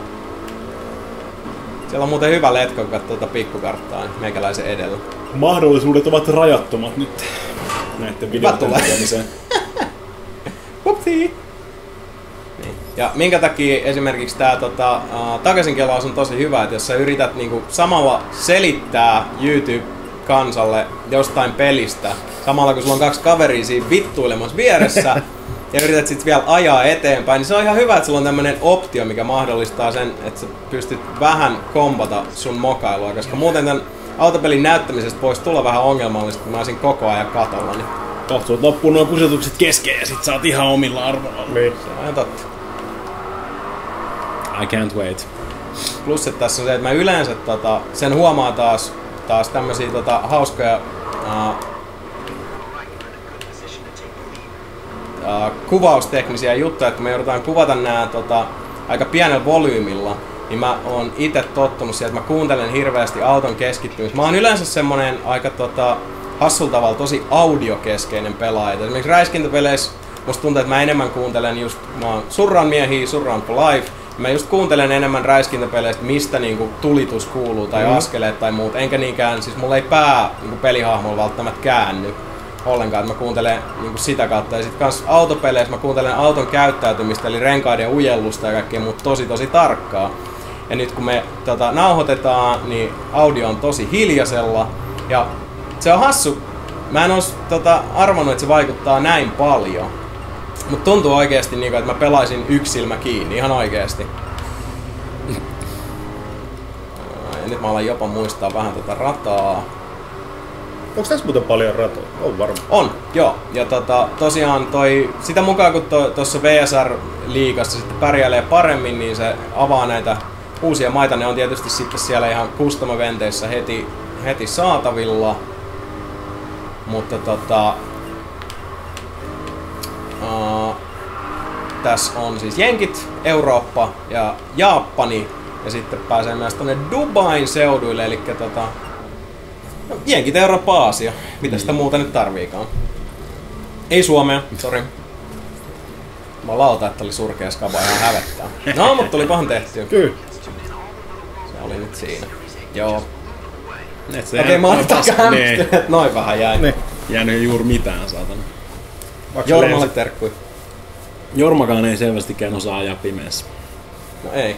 Siellä on muuten hyvä letko, kun katsoo tuota pikkukarttaa niin meikäläisen edellä. Mahdollisuudet ovat rajattomat nyt näiden videoiden tekemiseen. Hupsi! Niin. Ja minkä takia esimerkiksi tämä tota, uh, takaisinkelaus on tosi hyvä, että jos sä yrität niinku, samalla selittää YouTube-kansalle jostain pelistä, samalla kun sulla on kaksi kaveria siinä vittuilemassa vieressä, ja yrität sitten vielä ajaa eteenpäin, niin se on ihan hyvä, että sulla on tämmöinen optio, mikä mahdollistaa sen, että sä pystyt vähän kompata sun mokailua, koska muuten tämän autopelin näyttämisestä voisi tulla vähän ongelmallista, kun mä olisin koko ajan katolla. Niin Kohtuut loppuu nuo kusetukset kesken ja sit sä oot ihan omilla arvoilla. Niin. Se on totta. I can't wait. Plus, että tässä on se, että mä yleensä tota, sen huomaa taas, taas tämmösiä tota, hauskoja uh, uh, kuvausteknisiä juttuja, että me joudutaan kuvata nämä tota, aika pienellä volyymilla, niin mä oon itse tottunut siihen, että mä kuuntelen hirveästi auton keskittymistä. Mä oon yleensä semmonen aika tota, hassulla tavalla tosi audiokeskeinen pelaaja. Esimerkiksi räiskintäpeleissä musta tuntuu, että mä enemmän kuuntelen just, mä oon surran miehiä, surran for life, Mä just kuuntelen enemmän räiskintäpeleistä, mistä niinku tulitus kuuluu tai mm. askeleet tai muut. Enkä niinkään, siis mulla ei pää niinku pelihahmolla välttämättä käänny ollenkaan, että mä kuuntelen niinku sitä kautta. Ja sit kans autopeleissä mä kuuntelen auton käyttäytymistä, eli renkaiden ujellusta ja kaikkea muut tosi tosi tarkkaa. Ja nyt kun me tota, nauhoitetaan, niin audio on tosi hiljaisella. Ja se on hassu. Mä en ois tota, arvannut, että se vaikuttaa näin paljon. Mutta tuntuu oikeesti niinku, että mä pelaisin yksi silmä kiinni, ihan oikeesti. Ja nyt mä alan jopa muistaa vähän tätä rataa. Onko tässä muuten paljon ratoja? On varmaan. On, joo. Ja tota, tosiaan toi, sitä mukaan kun tuossa VSR-liigassa sitten pärjäilee paremmin, niin se avaa näitä uusia maita. Ne on tietysti sitten siellä ihan custom heti, heti saatavilla. Mutta tota... Uh, tässä on siis Jenkit, Eurooppa ja Japani. Ja sitten pääsee myös tonne Dubain seuduille, eli tota... No, Jenkit, Eurooppa, Aasia. Mitä sitä muuta nyt tarviikaan? Ei Suomea, sori. Mä lauta, että oli surkea skaba ihan hävettää. No, mutta tuli pahan tehtyä. Kyllä. Se oli nyt siinä. Joo. Okei, jää- mä oon Niin. että noin vähän jäi. Niin. Jäänyt juuri mitään, saatana. Jormalle terkkui. Jormakaan ei selvästikään osaa ajaa pimeässä. No ei.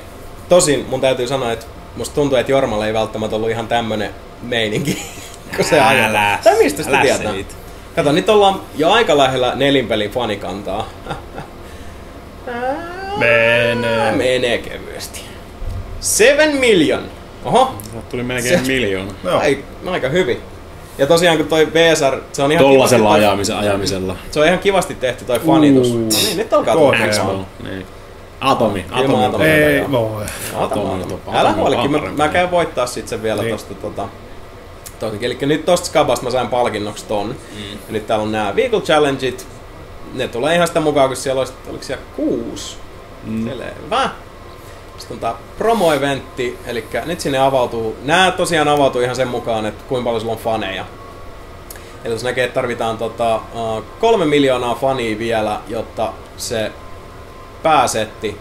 Tosin mun täytyy sanoa, että musta tuntuu, että Jormalle ei välttämättä ollut ihan tämmönen meininki, kun se ajaa. Älä- Tai mistä sitä älä tietää? selitä. Kato, nyt ollaan jo aika lähellä nelinpelin fanikantaa. Menee. Menee kevyesti. Seven million. Oho, Tuli melkein Se- miljoona. Joo. ai, aika hyvin. Ja tosiaan kun toi VSR, se on ihan Tollasella kivasti toi- ajamisen, ajamisella. Se on ihan kivasti tehty toi fanitus. Uu. No niin, nyt alkaa tulla. Niin. Atomi. Kyllä mä Atomi. atomi. Ei Joo. voi. Atomi, Atomi- atomi. atomi Älä on huolikin, mä, parempi. mä käyn voittaa sit sen vielä Niin. tosta tota, toikin. Eli nyt tosta skabasta mä sain palkinnoksi ton. Mm. Ja nyt täällä on nää Vehicle Challengeit. Ne tulee ihan sitä mukaan, kun siellä olisi, oliko siellä kuusi? Mm. Selvä. Sitten on tää promo-eventti, eli nyt sinne avautuu, nää tosiaan avautuu ihan sen mukaan, että kuinka paljon sulla on faneja. Eli jos näkee, että tarvitaan tota, kolme miljoonaa fania vielä, jotta se pääsetti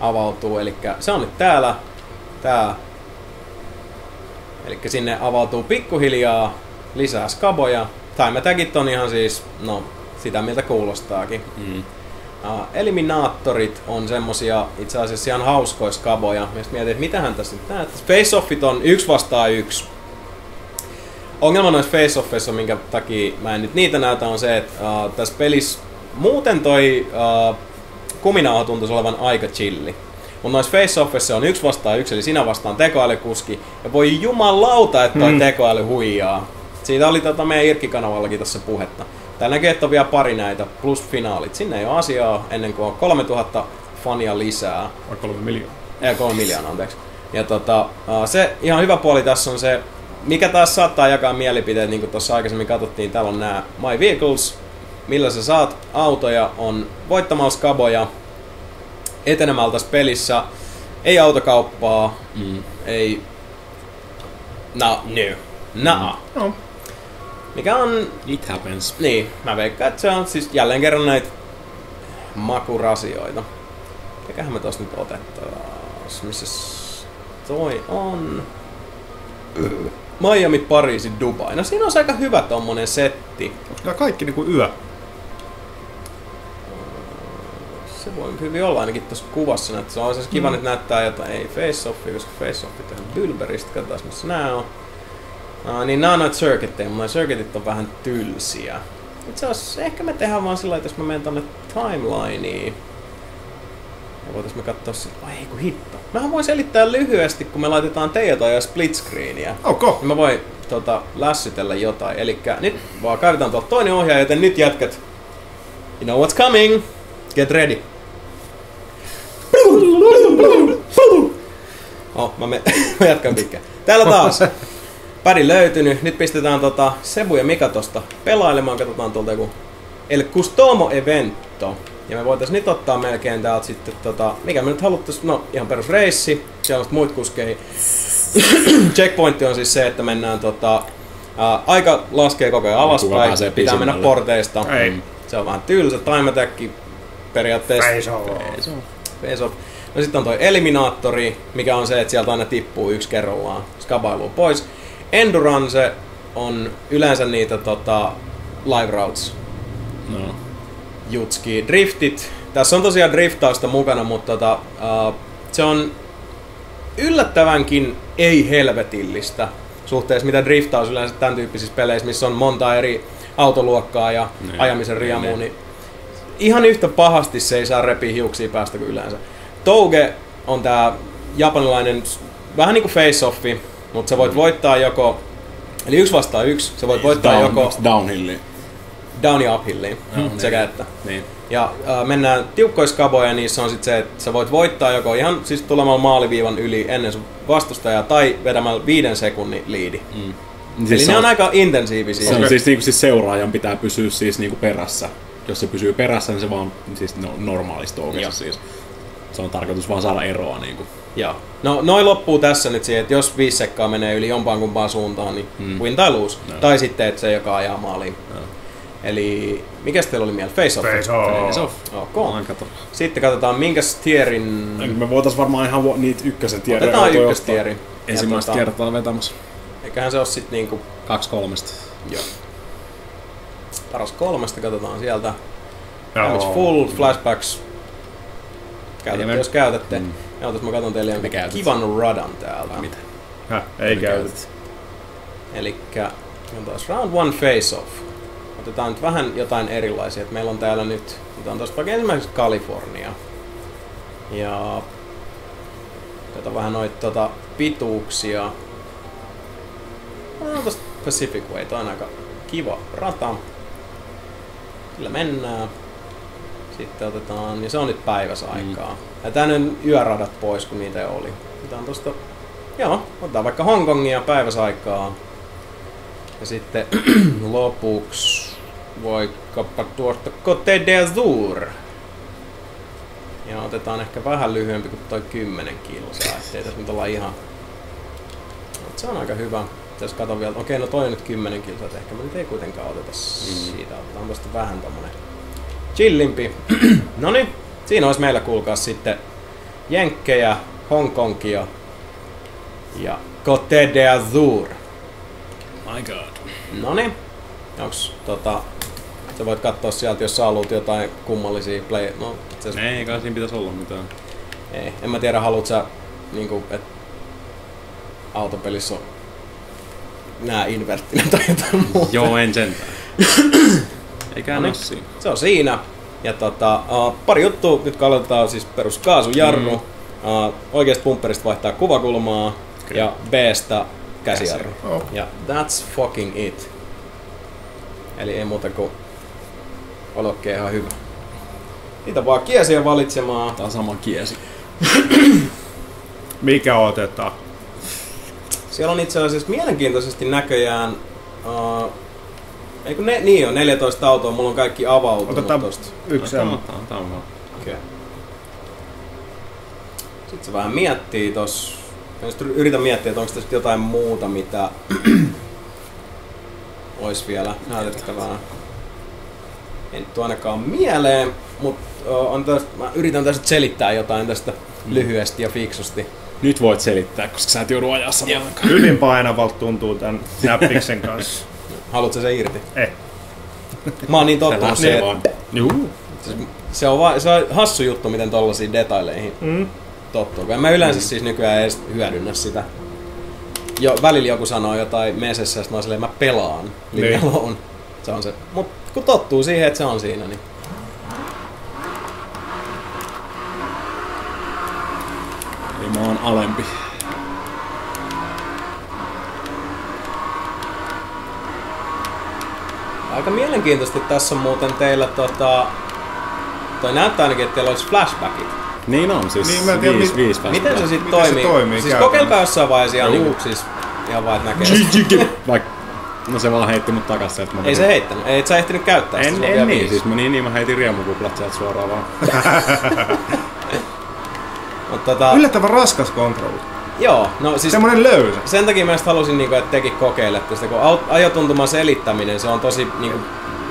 avautuu. Eli se on nyt täällä, tää. Eli sinne avautuu pikkuhiljaa lisää skaboja. Time Attackit on ihan siis, no, sitä miltä kuulostaakin. Mm. Uh, eliminaattorit on semmosia itse asiassa ihan hauskoja skaboja. Ja sit mietin, että mitähän tässä nyt näet. Face-offit on yksi vastaan yksi. Ongelma noissa face-offeissa, minkä takia mä en nyt niitä näytä, on se, että uh, tässä pelissä muuten toi uh, kuminauha tuntuisi olevan aika chilli. Mutta noissa face-offeissa on yksi vastaan yksi, eli sinä vastaan tekoälykuski. Ja voi jumalauta, että toi Hmm. tekoäly huijaa. Siitä oli tota meidän Irkki-kanavallakin tässä puhetta. Täällä näkee, että on vielä pari näitä, plus finaalit. Sinne ei ole asiaa ennen kuin on 3000 fania lisää. Vai kolme miljoonaa. Ei, kolme miljoonaa, anteeksi. Ja tota, se ihan hyvä puoli tässä on se, mikä taas saattaa jakaa mielipiteet, niin kuin tuossa aikaisemmin katsottiin, täällä on nämä My Vehicles, millä sä saat autoja, on voittamalla etenemällä tässä pelissä, ei autokauppaa, Mm. ei... No, no. Naa. No. Mikä on It happens. niin, mä veikkaan, että se on siis jälleen kerran näitä makurasioita. Mikähän me tossa nyt otetaan? Missä toi on? Miami, Pariisi, Dubai. No siinä on aika hyvä tommonen setti. Onko kaikki niinku yö? Se voi hyvin olla ainakin tuossa kuvassa. Että se on siis kiva mm. nyt näyttää jotain, ei face-offia, koska face-offit on Bylberistä. Katsotaan missä nää on. Uh, niin nää on noita circuitteja, mutta circuitit on vähän tylsiä. Itse asiassa ehkä me tehdään vaan sillä että jos mä menen tonne timelineen, ja voitais me katsoa sit, ai kun hitto. Mähän voin selittää lyhyesti, kun me laitetaan teidät ja split screenia. Ok. Niin mä voin tota, lässytellä jotain. Eli nyt vaan kaivetaan tuolta toinen ohjaaja, joten nyt jätkät. You know what's coming. Get ready. Oh, mä, me, mä jatkan pitkään. Täällä taas. Päri löytynyt. Nyt pistetään tota Sebu ja Mika tosta pelailemaan. Katsotaan tuolta joku El Customo Evento. Ja me voitais nyt ottaa melkein täältä sitten tota, mikä me nyt haluttais, no ihan perus reissi, siellä on muut kuskeja. Checkpointti on siis se, että mennään tota, ää, aika laskee koko ajan Kuka alaspäin, pitää mennä pisimmälle. porteista. Ei. Se on vähän tylsä, time attack periaatteessa. Off. Face off. Face off. No sitten on toi eliminaattori, mikä on se, että sieltä aina tippuu yksi kerrallaan skabailua pois. Endurance on yleensä niitä tota, live routes No. jutski. Driftit. Tässä on tosiaan driftausta mukana, mutta tota, uh, se on yllättävänkin ei helvetillistä suhteessa mitä driftaus yleensä tämän tyyppisissä peleissä, missä on monta eri autoluokkaa ja Niin. ajamisen riemua, Niin. Niin ihan yhtä pahasti se ei saa repiä hiuksia päästä kuin yleensä. Touge on tää japanilainen, vähän niinku face-offi, mutta sä voit voittaa joko, eli yksi vastaan yksi, sä voit voittaa Down, joko downhilli. down ja uphilliin, Joo, sekä niin. että. Niin. Ja äh, mennään tiukkoiskaboja, niissä on sitten se, että sä voit voittaa joko ihan siis tulemalla maaliviivan yli ennen sun vastustajaa tai vetämällä viiden sekunnin liidi. Mm. Eli Siis se ne on on, aika intensiivisiä. se on siis, niinku, siis seuraajan pitää pysyä siis niinku perässä. Jos se pysyy perässä, niin se vaan siis no, normaalista Joo. toukossa siis. Se on tarkoitus vaan saada eroa niinku. Joo. No noi loppuu tässä nyt siihen, että jos viisi sekkaa menee yli jompaan kumpaan suuntaan, niin mm. win tai lose. Joo. Tai sitten, että se joka ajaa maaliin. Joo. Eli mikä teillä oli mieltä? Face off. Face off. Face off. Ok. Ai, kato. Sitten katsotaan, minkäs tierin... Me voitais varmaan ihan niitä ykkösen tiedä. Otetaan ykköstieri. Ensimmäistä tota- kertaa vetämässä. Eiköhän se ole sitten niinku... Kaksi kolmesta. Joo. Paras kolmesta katsotaan sieltä. Damage full, flashbacks. Käytätte, Ei me- jos käytätte. Mm. Ja otas mä katson teille jonkun kivan radan täältä. Mitä? Häh, ei käytetä. Elikkä taas round one face off. Otetaan nyt vähän jotain erilaisia. Et meillä on täällä nyt, otetaan tuosta vaikka ensimmäiseksi Kalifornia. Ja otetaan vähän noita tota, pituuksia. Otetaan tosta Pacific Way, toi on aika kiva rata. Sillä mennään. Sitten otetaan, ja se on nyt päiväsaikaa. Mm. Ja tänne yöradat pois, kun niitä oli. Otetaan tosta, joo, otetaan vaikka Hongkongia päiväsaikaa. Ja sitten lopuksi vaikkapa tuosta Cote d'Azur. Ja otetaan ehkä vähän lyhyempi kuin toi 10 kilsaa, ettei tässä nyt olla ihan... Mut se on aika hyvä. Jos katon vielä, okei no toi on nyt 10 kilsaa, että ehkä me nyt ei kuitenkaan oteta siitä. Otetaan tosta vähän tommonen chillimpi. no niin, siinä olisi meillä kuulkaa sitten Jenkkejä, Hongkongia ja Cote d'Azur. My god. No niin. Onks tota... Sä voit katsoa sieltä, jos sä haluat jotain kummallisia play... No, itse asiassa Ei kai siinä pitäisi olla mitään. ei. En mä tiedä, haluat sä niinku, et autopelissä on nää inverttinen tai jotain muuta. Joo, en sentään. Eikä No niin. siinä. Se on siinä. Ja tota, uh, pari juttua, nyt aloitetaan siis perus kaasujarru. Mm. Uh, oikeasta pumperista vaihtaa kuvakulmaa Kyllä. ja B-stä käsijarru. Oh. Ja that's fucking it. Eli ei muuta kuin olokki ihan hyvä. Niitä vaan kiesiä valitsemaan. Tää on sama kiesi. Mikä otetaan? Siellä on itse asiassa mielenkiintoisesti näköjään... Uh, ei kun ne, niin on, 14 autoa, mulla on kaikki avautunut Otetaan tosta. yksi Tämä M. on, tää on vaan. Okei. Sitten se vähän miettii tos... Mä just yritän miettiä, että onko tässä jotain muuta, mitä olisi vielä näytettävää. Ei nyt ainakaan mieleen, mutta on tästä, mä yritän tästä selittää jotain tästä lyhyesti ja fiksusti. Nyt voit selittää, koska sä et joudu ajaa samaan aikaan. Hyvin painavalta tuntuu tän näppiksen kanssa. Haluatko se irti? Eh. Mä oon niin Se tottunut lähtee siihen, vaan. Juu. Se on, va- se on hassu juttu, miten tollaisiin detaileihin Mm. tottuu. mä yleensä siis nykyään edes hyödynnä sitä. Jo, välillä joku sanoo jotain mesessä, ja sit mä silleen, mä pelaan Niin. Alone. Se on se. Mut kun tottuu siihen, että se on siinä, niin Oon alempi. aika mielenkiintoisesti tässä on muuten teillä tota... Toi näyttää ainakin, että teillä olisi flashbackit. Niin on, siis Niin, mä en tiedä, viisi, mi- viisi Miten se sitten Miten se toimii? toimii siis käytännössä? kokeilkaa jossain vaiheessa ihan, niinku, siis, ihan vaan, että näkee. Vaik... No se vaan heitti mut takas sieltä. Mä Ei menin- se heittänyt. Ei et sä ehtinyt käyttää sitä, En, on en vielä niin, viisi. siis mä, niin, niin mä heitin riemukuplat sieltä suoraan vaan. Mut tota, Yllättävän raskas kontrolli. joo, no siis Semmonen löysä. sen takia mä just halusin, niinku, että tekin kokeilette sitä, kun ajotuntuman selittäminen, se on tosi, niinku,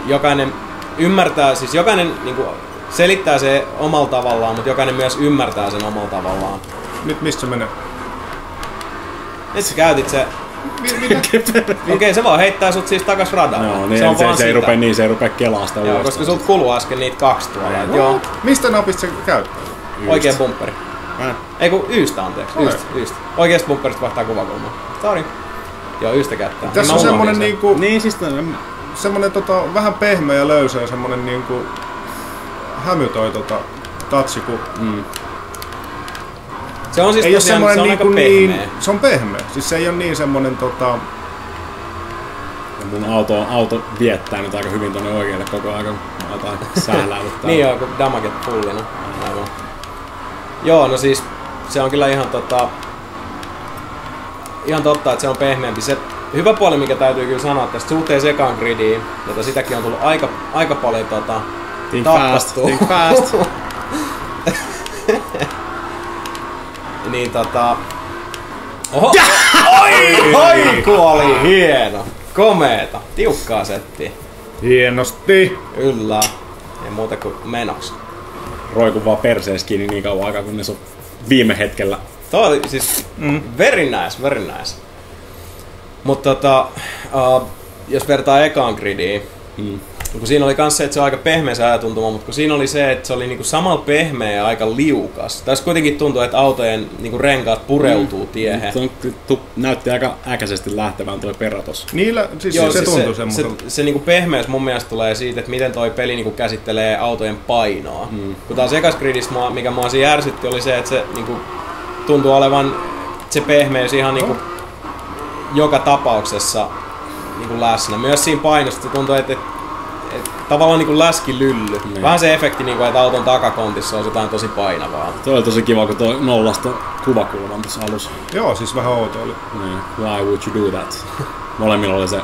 jokainen ymmärtää, siis jokainen niinku, selittää se omalla tavallaan, mutta jokainen myös ymmärtää sen omalla tavallaan. Nyt mistä se menee? Nyt sä käytit se, okei se vaan heittää sut siis takas radalle. No, niin, se on se, vaan se, ei rupea, niin, se ei rupea kelaa sitä Joo, koska sulta kuluu äsken niitä kaksi tuolla. et Joo, Mistä napista se käyttää? oikea bumperi. Äh. Ei kun yystä anteeksi, Oi. yystä, yystä. Oikeasta bumperista vaihtaa kuvakulmaa. Sorry. Joo, yystä käyttää. Tässä Niin on semmonen niinku, Niin, siis semmonen tota, vähän pehmeä ja löysä ja semmonen niinku hämy toi tota tatsi, kun mm, Se on siis ei tosiaan, semmonen se on niinku aika niin, pehmeä. se on pehmeä. Siis se ei ole niin semmonen tota, ja mun auto, auto viettää nyt aika hyvin tonne oikealle koko ajan, kun mä jotain sähläilyttää. Niin joo, kun damaget pullina. Aivan. Joo, no siis se on kyllä ihan tota... Ihan totta, että se on pehmeämpi. Se hyvä puoli, mikä täytyy kyllä sanoa tästä suhteessa ekaan gridiin, jota sitäkin on tullut aika, aika paljon tota, Think fast, think fast. niin tota... Oho! Oi! Oi! Kuoli! Hieno! Komeeta! Tiukkaa settiä. Hienosti. Yllä. Ei muuta kuin menoksi. Roiku vaan persees kiinni niin kauan aikaa, kunnes on viime hetkellä. Tuo oli siis mm. very nice, very nice. Mutta tota, uh, jos vertaa ekaan gridiin, Mm. Kun siinä oli myös se, että se on aika pehmeä se ajatuntuma, mutta kun siinä oli se, että se oli niinku samalla pehmeä ja aika liukas. Tässä kuitenkin tuntuu, että autojen niinku renkaat pureutuu mm. tiehen. Se on, tu, näytti aika äkäisesti lähtevän toi perä tossa. Niillä, siis, Joo, se, siis tuntui se, semmoiselta. se, se niinku pehmeys mun mielestä tulee siitä, että miten toi peli niinku käsittelee autojen painoa. Mm. Kun taas ekas gridissä, mua, mikä mua siinä ärsytti, oli se, että se niinku, tuntuu olevan se pehmeys ihan niinku, joka tapauksessa niinku läsnä. Myös siinä painossa se tuntuu, että, että, tavallaan niinku läski lylly. Niin. Vähän se efekti, niinku, että auton takakontissa on jotain tosi painavaa. Toi oli tosi kiva, kun toi nollasta kuvakulman tuossa alussa. Joo, siis vähän outo oli. Niin, why would you do that? Molemmilla oli se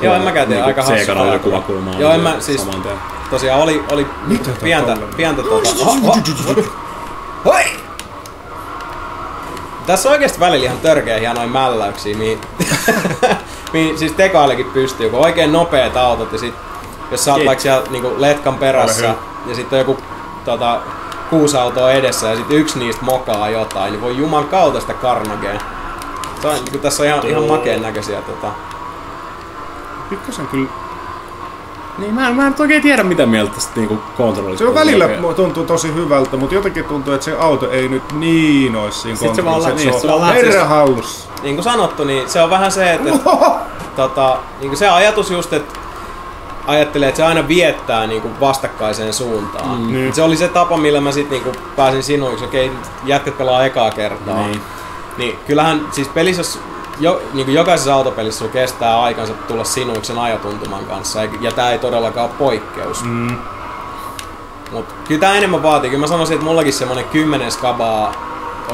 Joo, en mäkään tiedä, aika hassu. Ajatus. kuvakulma. Joo, en mä siis tosiaan oli, oli Mitä pientä, pientä tota... Hoi! Tässä on oikeesti välillä ihan törkeä hienoja mälläyksiä, mihin siis tekoälykin pystyy, kun oikein nopeat autot ja sit jos sä oot vaikka siellä niinku letkan perässä ja sitten on joku tota, kuusi autoa edessä ja sitten yksi niistä mokaa jotain, niin voi juman kautta sitä karnagea. Se on, niin tässä on ihan, ihan makeen näköisiä tota, Pikkasen kyllä. Niin, mä en, mä en oikein tiedä mitä mieltä tästä niinku kontrollista. Se on välillä Oikein. tuntuu tosi hyvältä, mutta jotenkin tuntuu, että se auto ei nyt niin ois siinä Sit se vaan että niin, se se vaan on hallussa. niin kuin sanottu, niin se on vähän se, että, että tota, niin kuin se ajatus just, että ajattelee, että se aina viettää niin kuin vastakkaiseen suuntaan. Mm. Niin. Se oli se tapa, millä mä sitten niin pääsin sinuiksi. Okei, jätkät pelaa ekaa kertaa. Niin. Niin kyllähän siis pelissä, jo, niin kuin jokaisessa autopelissä sulla kestää aikansa tulla sinuiksi sen ajatuntuman kanssa. Ja tää ei todellakaan ole poikkeus. Mm. Mut kyllä tää enemmän vaatii. Kyllä mä sanoisin, että mullakin semmonen kymmenen skabaa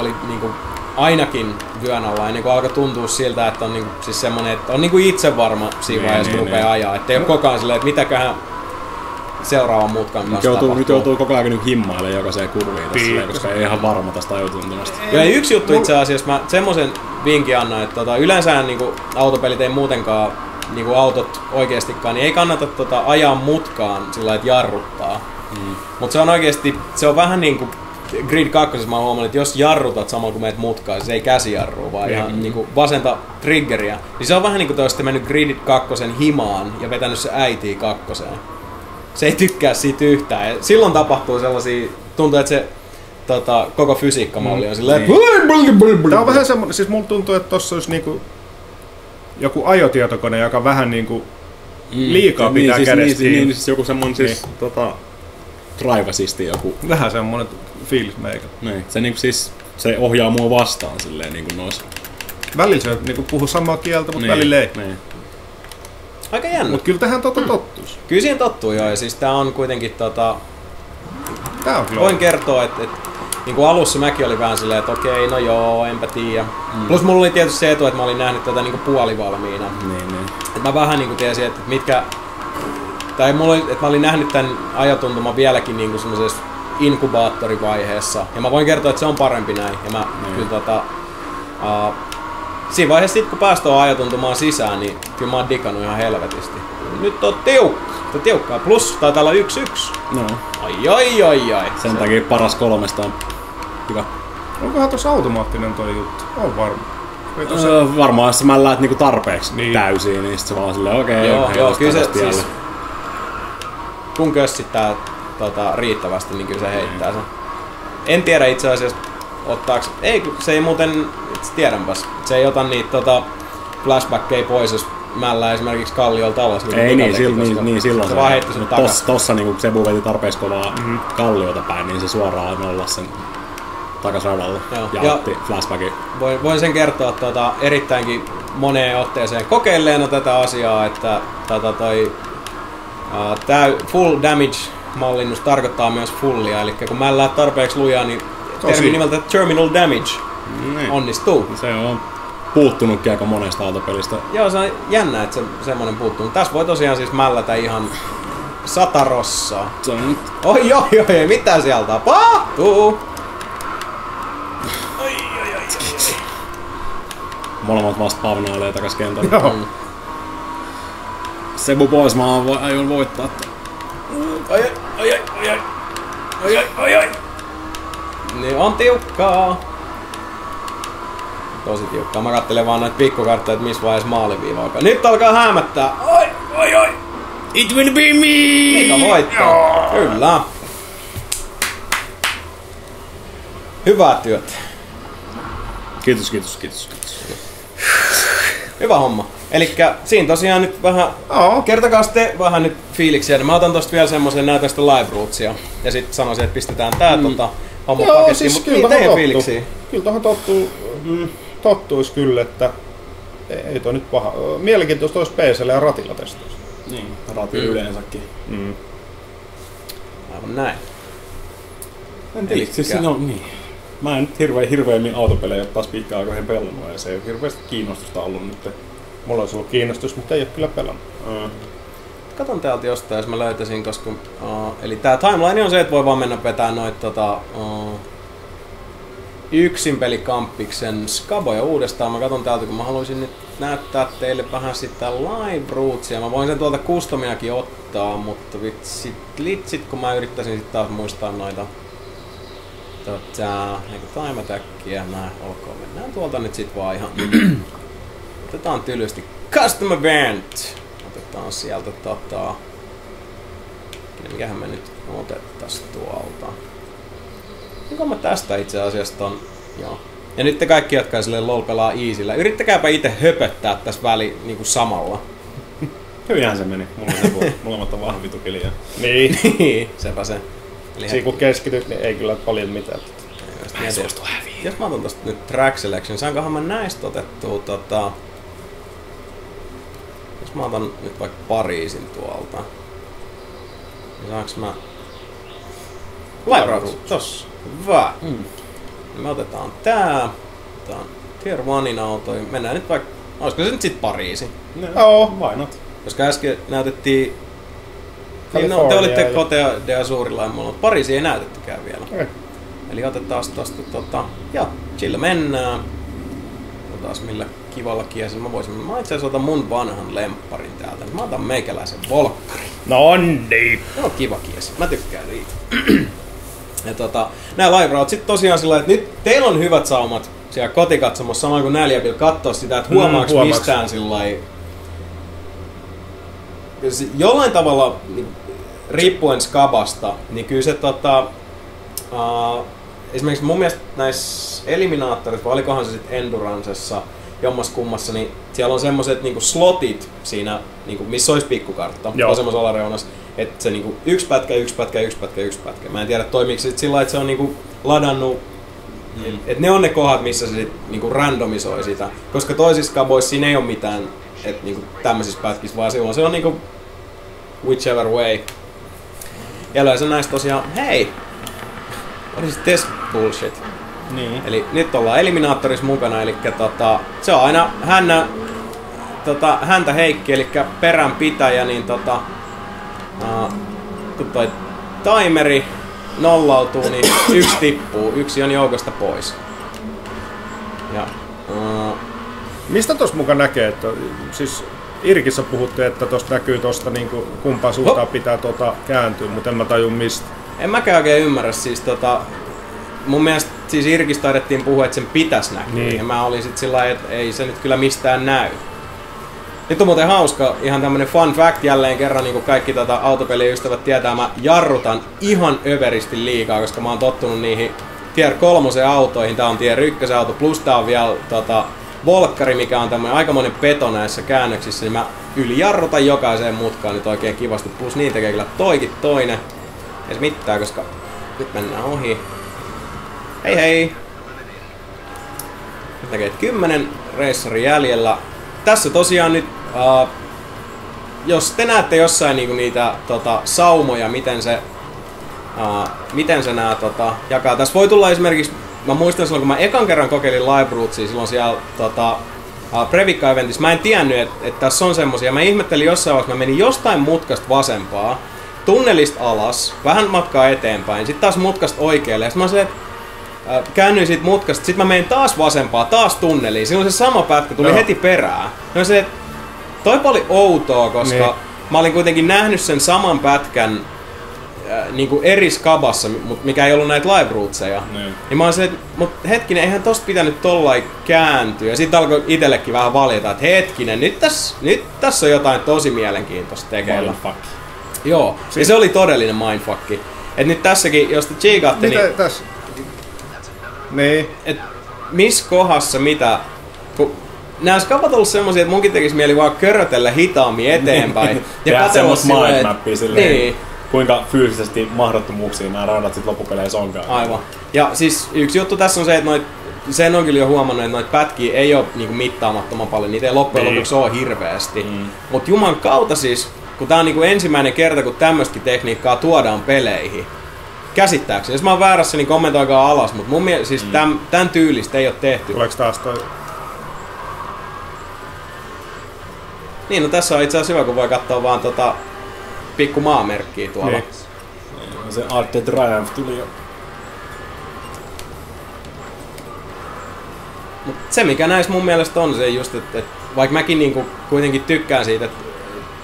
oli niinku ainakin vyön alla ennen kuin alkoi tuntua siltä, että on niinku, siis semmonen, että on niinku itse varma siinä Niin, vaiheessa, kun niin, rupeaa niin. ajaa. Että ei ole koko ajan silleen, että mitäköhän seuraavan mutkan Nyt kanssa joutuu, nyt tapahtuu. joutuu koko ajan nyt himmailemaan jokaiseen kurviin tässä, Niin. koska ei ihan varma tästä ajotuntumasta. Joo, ja yksi juttu itse asiassa, mä semmoisen vinkin annan, että tota, yleensä niinku, autopelit ei muutenkaan niinku autot oikeastikaan, niin ei kannata tota, ajaa mutkaan sillä lailla, että jarruttaa. Mm. Mutta se on oikeasti, se on vähän niin kuin Grid 2, mä huomannut, että jos jarrutat samalla kun meet mutkaan, siis ei käsijarrua, vaan ihan niinku vasenta triggeriä, niin se on vähän niin kuin te olisitte mennyt Grid 2 himaan ja vetänyt se äitiin kakkoseen. Se ei tykkää siitä yhtään. Ja silloin tapahtuu sellaisia, tuntuu, että se tota, koko fysiikkamalli on silleen, että Tää on vähän semmonen, siis mulla tuntuu, että tossa olisi niinku joku ajotietokone, joka vähän niinku liikaa niin, pitää siis, kädestä niin, kiinni. niin, siis joku semmonen siis tota, drive assisti joku. Vähän semmonen fiilis meikä. Niin, se niinku siis se ohjaa mua vastaan silleen niinku noissa. Välillä se niinku puhuu samaa kieltä, mutta Niin, välillä ei. Niin. Aika jännä. Mut kyllä tähän tota tottuisi. Kyllä siihen tottuu joo, ja siis tää on kuitenkin tota, Tää on kyllä voin kertoa, että, että niin kuin alussa mäkin oli vähän silleen, että okei, no joo, enpä tiedä. Mm. Plus mulla oli tietysti se etu, että mä olin nähnyt tätä niin kuin puolivalmiina. Niin, niin. Et mä vähän niin kuin tiesin, että mitkä... Tai mulla oli, että mä olin nähnyt tämän ajatuntuman vieläkin niin kuin semmoisessa inkubaattorivaiheessa. Ja mä voin kertoa, että se on parempi näin. Ja mä Niin. kyllä tota... Uh, siinä vaiheessa sit, kun päästään ajatuntumaan sisään, niin kyllä mä oon digannut ihan helvetisti. Nyt on tiukka. Tää on tiukkaa. Plus taitaa olla yksi yksi. No, Ai ai ai ai. sen takia paras kolmesta on hyvä. Onkohan tossa automaattinen toi juttu? On varma. Tossa... Öö, varmaan jos mä lähet niinku tarpeeksi Niin. niin. täysiin, niin sit se vaan silleen okei, Joo, hei, joo, tästä kyllä se siis, kun kössittää tota, riittävästi, niin kyllä se heittää sen. En tiedä itse asiassa, ottaaks, ei, se ei muuten, tiedänpäs, se ei ota niitä tota, flashbackkejä pois, jos mällä esimerkiksi kalliolta alas. kuin Ei niin, sil, niin, niin silloin se vaan heitti sen takas. tossa, tossa niinku Sebu veti tarpeeksi kovaa mm-hmm. kalliota päin, niin se suoraan nolla sen takas radalle Joo. ja, Ja- otti flashbackin. Voin, voin sen kertoa tota, erittäinkin moneen otteeseen kokeilleena tätä asiaa, että tota, toi, uh, tää full damage mallinnus tarkoittaa myös fullia, eli kun mä en tarpeeksi lujaa, niin Tosi. termi nimeltä Terminal Damage niin. onnistuu. Se on puuttunut aika monesta autopelistä. Joo, se on jännä, että se, semmoinen puuttuu. Tässä voi tosiaan siis mällätä ihan sata rossaa. Se on nyt... Oi, oi, oi, mitä sieltä tapahtuu? Oi, oi, oi, oi. Molemmat vasta pavnailee takas kentän. Joo. Sebu pois, mä aion voittaa. oi oi oi oi oi oi! ai. Niin on tiukkaa. Tosi tiukkaa. Mä kattelen vaan näitä pikkukarttoja, että missä vaiheessa maaliviiva alkaa. Nyt alkaa hämättää. Oi, oi, oi. It will be me! Mikä voittaa? Kyllä. Hyvää työtä. Kiitos, kiitos, kiitos. kiitos. Hyvä homma. Eli siinä tosiaan nyt vähän, Joo. kertokaa sitten vähän nyt fiiliksiä. Mä otan tosta vielä semmoisen, näytän sitä live rootsia. Ja sitten sanoisin, että pistetään tää mm. tota Joo, siis Mut kyllä teidän tottuu. fiiliksiä. Kyllä tuohon tottuu, mm, tottuisi kyllä, että ei, ei toi nyt paha. Mielenkiintoista olisi PClle ja ratilla testaus. Niin, rati Mm. yleensäkin. Mm. Aivan näin. En tiedä, siis siinä on niin. Mä en nyt hirveän hirveämmin autopelejä ole taas pitkään aikoihin pelannut ja se ei ole hirveästi kiinnostusta ollut nyt. Mulla olisi ollut kiinnostus, mutta ei ole kyllä pelannut. Uh, Katon täältä jostain, jos mä löytäisin, koska... Uh, eli tää timeline on se, että voi vaan mennä vetää noit tota... Uh, yksin pelikampiksen skaboja uudestaan. Mä katon täältä, kun mä haluaisin nyt näyttää teille vähän sitä live rootsia. Mä voin sen tuolta customiakin ottaa, mutta vitsit, litsit, kun mä yrittäisin sitten taas muistaa noita tota, niinku attackia, näin, olkoon. Mennään tuolta nyt sit vaan ihan... Otetaan tylysti Custom Event. Otetaan sieltä tota... Mikähän me nyt otettais tuolta? Onko mä tästä itse asiassa ton... Joo. Ja nyt te kaikki, jotka sille LOL pelaa easillä, yrittäkääpä itse höpöttää tässä väli niinku samalla. hyvinhän se meni. Mulla on se. Molemmat on vähän vitu kiliä. Niin. Niin, sepä se. Eli Siinä kun keskityt, niin ei kyllä paljon mitään. Että Jos mä otan tosta nyt track selection, saankohan mä näistä otettua tota... Jos mä otan nyt vaikka Pariisin tuolta. Niin saanko mä... Live Routes, tossa. Hyvä. Mm. Me otetaan tää. Otetaan Tier 1 autoja. Mennään nyt vaikka... Olisiko se nyt sit Pariisi? Joo. Why not? Koska äsken näytettiin... Niin no, te olitte ja- Kotea de Azurilla ja mulla Pariisi ei näytettykään vielä. Ei. Eli otetaan tosta tota, ja sillä mennään. Otas millä kivalla kiesellä mä voisin. Mä itse asiassa otan mun vanhan lempparin täältä. Mä otan meikäläisen volkkarin. No niin. Se on kiva kiesi. Mä tykkään niitä. ja tota, nää live routes sit tosiaan sillä että nyt teillä on hyvät saumat siellä kotikatsomossa samoin kuin näljä vielä katsoa sitä, että Mm, huomaaks huomaaks. mistään sillä si- jollain tavalla niin, riippuen skabasta, niin kyllä se tota, uh, esimerkiksi mun mielestä näissä eliminaattorissa, vai olikohan se sitten Endurancessa, jommas kummassa, niin siellä on semmoiset niinku slotit siinä, niinku, missä olisi pikkukartta, vasemmassa alareunassa, että se niinku yksi pätkä, yksi pätkä, yksi pätkä, yksi pätkä. Mä en tiedä toimiiko se sillä lailla, että se on niinku ladannut Mm. et ne on ne kohdat, missä se sit niinku randomisoi sitä. Koska toisissa kaboissa siinä ei ole mitään et niinku tämmöisissä pätkissä, vaan silloin se on niinku whichever way. Ja yleensä näistä tosiaan, hei! What is this bullshit? Niin. Eli nyt ollaan eliminaattorissa mukana, eli tota, se on aina hännä, tota, häntä Heikki, eli peränpitäjä, niin tota, uh, kun toi timeri nollautuu, niin yksi tippuu, yksi on joukosta pois. Ja, uh, Mistä tuossa mukaan näkee, että siis Irkissä puhutte, että tuosta näkyy tuosta niin kumpaa suuntaan pitää tota kääntyä, mutta en mä taju mistä. en mäkään oikein ymmärrä, siis tota, mun mielestä siis Irkistä taidettiin puhua, että sen pitäisi näkyä. Niin. Ja mä olin sit sillä että ei se nyt kyllä mistään näy. Nyt on muuten hauska, ihan tämmönen fun fact jälleen kerran, niin kuin kaikki tota autopeliystävät tietää, mä jarrutan ihan överisti liikaa, koska mä oon tottunut niihin tier kolmosen autoihin, tää on tier ykkösen auto, plus tää on vielä tota, Volkkari, mikä on tämmönen aikamoinen peto näissä käännöksissä, niin mä ylijarrutan jokaiseen mutkaan nyt oikein kivasti, plus niin tekee kyllä toikin toinen. Ei se mitään, koska nyt mennään ohi. Hei hei! Nyt näkee, että 10 reissari jäljellä. Tässä tosiaan nyt, uh, jos te näette jossain niinku niitä tota, saumoja, miten se, uh, miten se nää tota, jakaa. Tässä voi tulla esimerkiksi, mä muistan silloin kun mä ekan kerran kokeilin Live Rootsia, silloin siellä tota, uh, Previkka Eventissä, mä en tiennyt, että et tässä on semmosia. Mä ihmettelin jossain vaiheessa, mä menin jostain mutkasta vasempaa, tunnelista alas, vähän matkaa eteenpäin, sitten taas mutkasta oikealle. Ja sit mä olin että äh, käännyin siitä mutkasta, sitten mä menin taas vasempaa, taas tunneliin. Silloin se sama pätkä tuli Joo. heti perään. Ja se, toi oli outoa, koska Niin. mä olin kuitenkin nähnyt sen saman pätkän äh, niin kuin eri skabassa, mutta mikä ei ollut näitä live rootseja. Niin. Niin mä olin silleen, että mut hetkinen, eihän tosta pitänyt tollain kääntyä. Ja sitten alkoi itsellekin vähän valjeta, että hetkinen, nyt tässä nyt tässä on jotain tosi mielenkiintoista tekeillä. Fuck. Joo, ja se oli todellinen mindfuckki. Et nyt tässäkin, jos te chiikaatte, Mitä niin tässä? Niin. et missä kohdassa mitä, kun nämä skapat on ollut semmosia, että munkin tekisi mieli vaan körötellä hitaammin eteenpäin. Tehdä katsella silleen, et- mindmappia silleen, Niin, kuinka fyysisesti mahdottomuuksia nämä radat sit loppupeleissä onkaan. aivan. Ja siis yksi juttu tässä on se, että noit, sen on kyllä jo huomannut, että noita pätkiä ei ole niinku mittaamattoman paljon, niitä ei loppujen Niin. lopuksi ole hirveästi. Mm. Mutta juman kautta siis, kun tää on niinku ensimmäinen kerta, kun tämmöstäkin tekniikkaa tuodaan peleihin, käsittääkseni. Jos mä oon väärässä, niin kommentoikaa alas, mutta mun mielestä siis tämän, tämän tyylistä ei ole tehty. Tuleeko taas toi? Niin, no tässä on itse asiassa hyvä, kun voi katsoa vaan tota pikku maamerkkiä tuolla. Niin. Se Art the Triumph tuli jo. Mut se mikä näissä mun mielestä on se just, että, että vaikka mäkin niinku kuitenkin tykkään siitä, että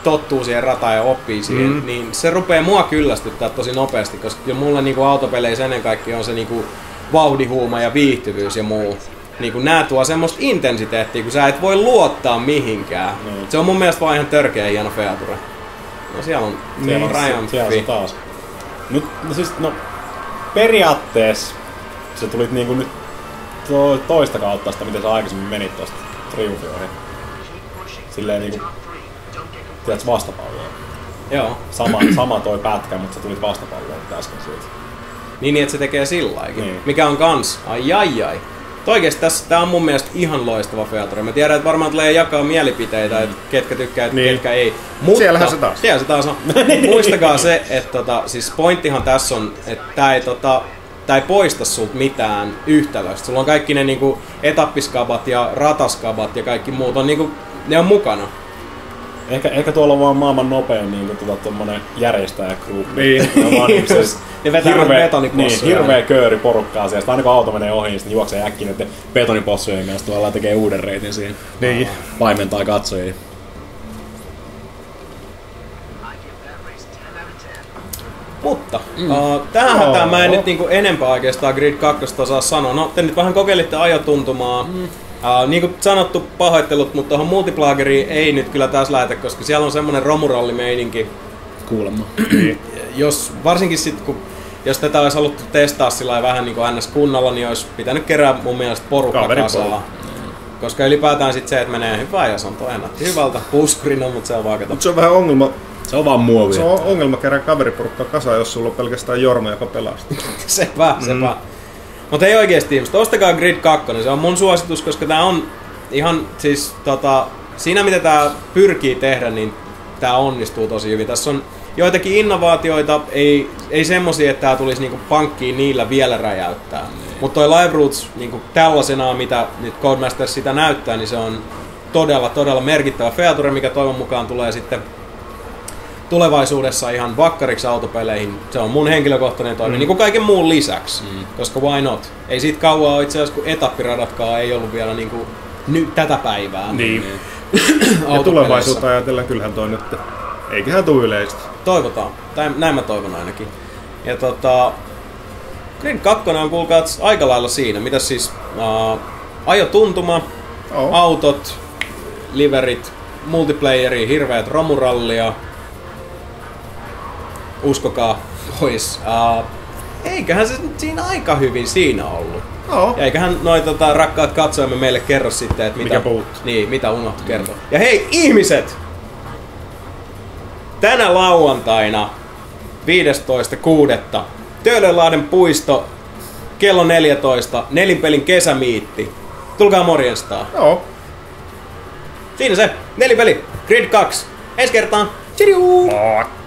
tottuu siihen rataan ja oppii siihen, Mm. niin se rupeaa mua kyllästyttää tosi nopeasti, koska kyllä mulla niinku autopeleissä ennen kaikkea on se niinku vauhdihuuma ja viihtyvyys ja muu. Niinku nää tuo semmoista intensiteettiä, kun sä et voi luottaa mihinkään. Mm. Se on mun mielestä vaan ihan törkeä hieno feature. No siellä on, siellä on Niin, Siellä se Triumphi. taas. Nyt, no siis, no, periaatteessa se tulit niinku nyt to, toista kautta sitä, miten sä aikaisemmin menit tosta Triumphin ohi. Silleen niinku, tiedätkö, vastapalloa. Joo. Sama, sama toi pätkä, mutta sä tulit vastapalloa nyt äsken siitä. Niin, niin, että se tekee sillä Niin. niin. Mikä on kans, ai ai ai. Oikeesti tässä, tää on mun mielestä ihan loistava feature. Mä tiedän, että varmaan tulee jakaa mielipiteitä, että ketkä tykkää ja Niin. ketkä ei. Mutta, Siellähän se taas. Siellä se taas on. Mut muistakaa se, että tota, siis pointtihan tässä on, että tää ei, tota, tää ei poista sulta mitään yhtälöstä. Sulla on kaikki ne niinku etappiskabat ja rataskabat ja kaikki muut on niinku, ne on mukana. Ehkä, ehkä tuolla on vaan maailman nopein niin tota, tommonen järjestäjägruppi. Niin. Siis Ne vetää noita niin, hirveä kööri porukkaa siellä. Sitten aina kun auto menee ohi, niin sitten juoksee äkkiä näiden betonipossujen kanssa tuolla ja tekee uuden reitin siihen. Niin. Vaimentaa katsojia. Mutta mm. uh, tähän Joo. hätään mä en nyt niinku enempää oikeastaan Grid 2 saa sanoa. No, te nyt vähän kokeilitte ajotuntumaa. Mm. Uh, niin kuin sanottu, pahoittelut, mutta tuohon multiplageriin ei nyt kyllä taas lähetä, koska siellä on semmonen romurallimeininki. Kuulemma. Jos, varsinkin sitten kun jos tätä olisi haluttu testaa sillä lailla vähän niin kuin NS kunnolla, niin olisi pitänyt kerää mun mielestä porukka kasaan. Koska ylipäätään sit se, että menee hyvää ja se on toi näytti hyvältä. Puskurina, mutta se on vaan kato. Mut se on vähän ongelma, Se on vaan muovia. se on ongelma kerää kaveriporukkaa kasaan, jos sulla on pelkästään Jorma, joka pelastaa. sepä, sepä. Mutta ei oikeesti ihmiset, ostakaa Grid 2, se on mun suositus, koska tää on ihan siis tota, siinä mitä tää pyrkii tehdä, niin tää onnistuu tosi hyvin. Tässä on joitakin innovaatioita, ei, ei semmosia, että tää tulisi niinku pankkiin niillä vielä räjäyttää. Mutta toi Live Roots niinku tällaisenaan, mitä nyt Codemasters sitä näyttää, niin se on todella, todella merkittävä feature, mikä toivon mukaan tulee sitten tulevaisuudessa ihan vakkariksi autopeleihin. Se on mun henkilökohtainen toive, mm. niin kuin kaiken muun lisäksi. Mm. Koska why not? Ei siitä kauaa ole itse asiassa, kun etappiradatkaan ei ollut vielä niin kuin nyt tätä päivää. Niin. Ja autopeleissä. tulevaisuutta ajatellen, kyllähän toi nyt, eiköhän tuu yleistä. Toivotaan. Tai näin mä toivon ainakin. Ja tota... Grid 2 on kuulkaa aika lailla siinä. Mitäs siis... Uh, ajotuntuma, Oo. autot, liverit, multiplayeri, hirveät romurallia. Uskokaa pois. Uh, eiköhän se nyt siinä aika hyvin siinä ollut. Oo. Ja eiköhän noi tota, rakkaat katsojamme meille kerro sitten, että mitä, Mikä niin, mitä unohtu kertoa. Ja hei ihmiset! Tänä lauantaina 15.6. Töölönlahden puisto kello 14, nelinpelin kesämiitti. Tulkaa morjenstaan. Joo. Siinä se, nelipeli, Grid 2. Ensi kertaan. Tjadiu! Fuck.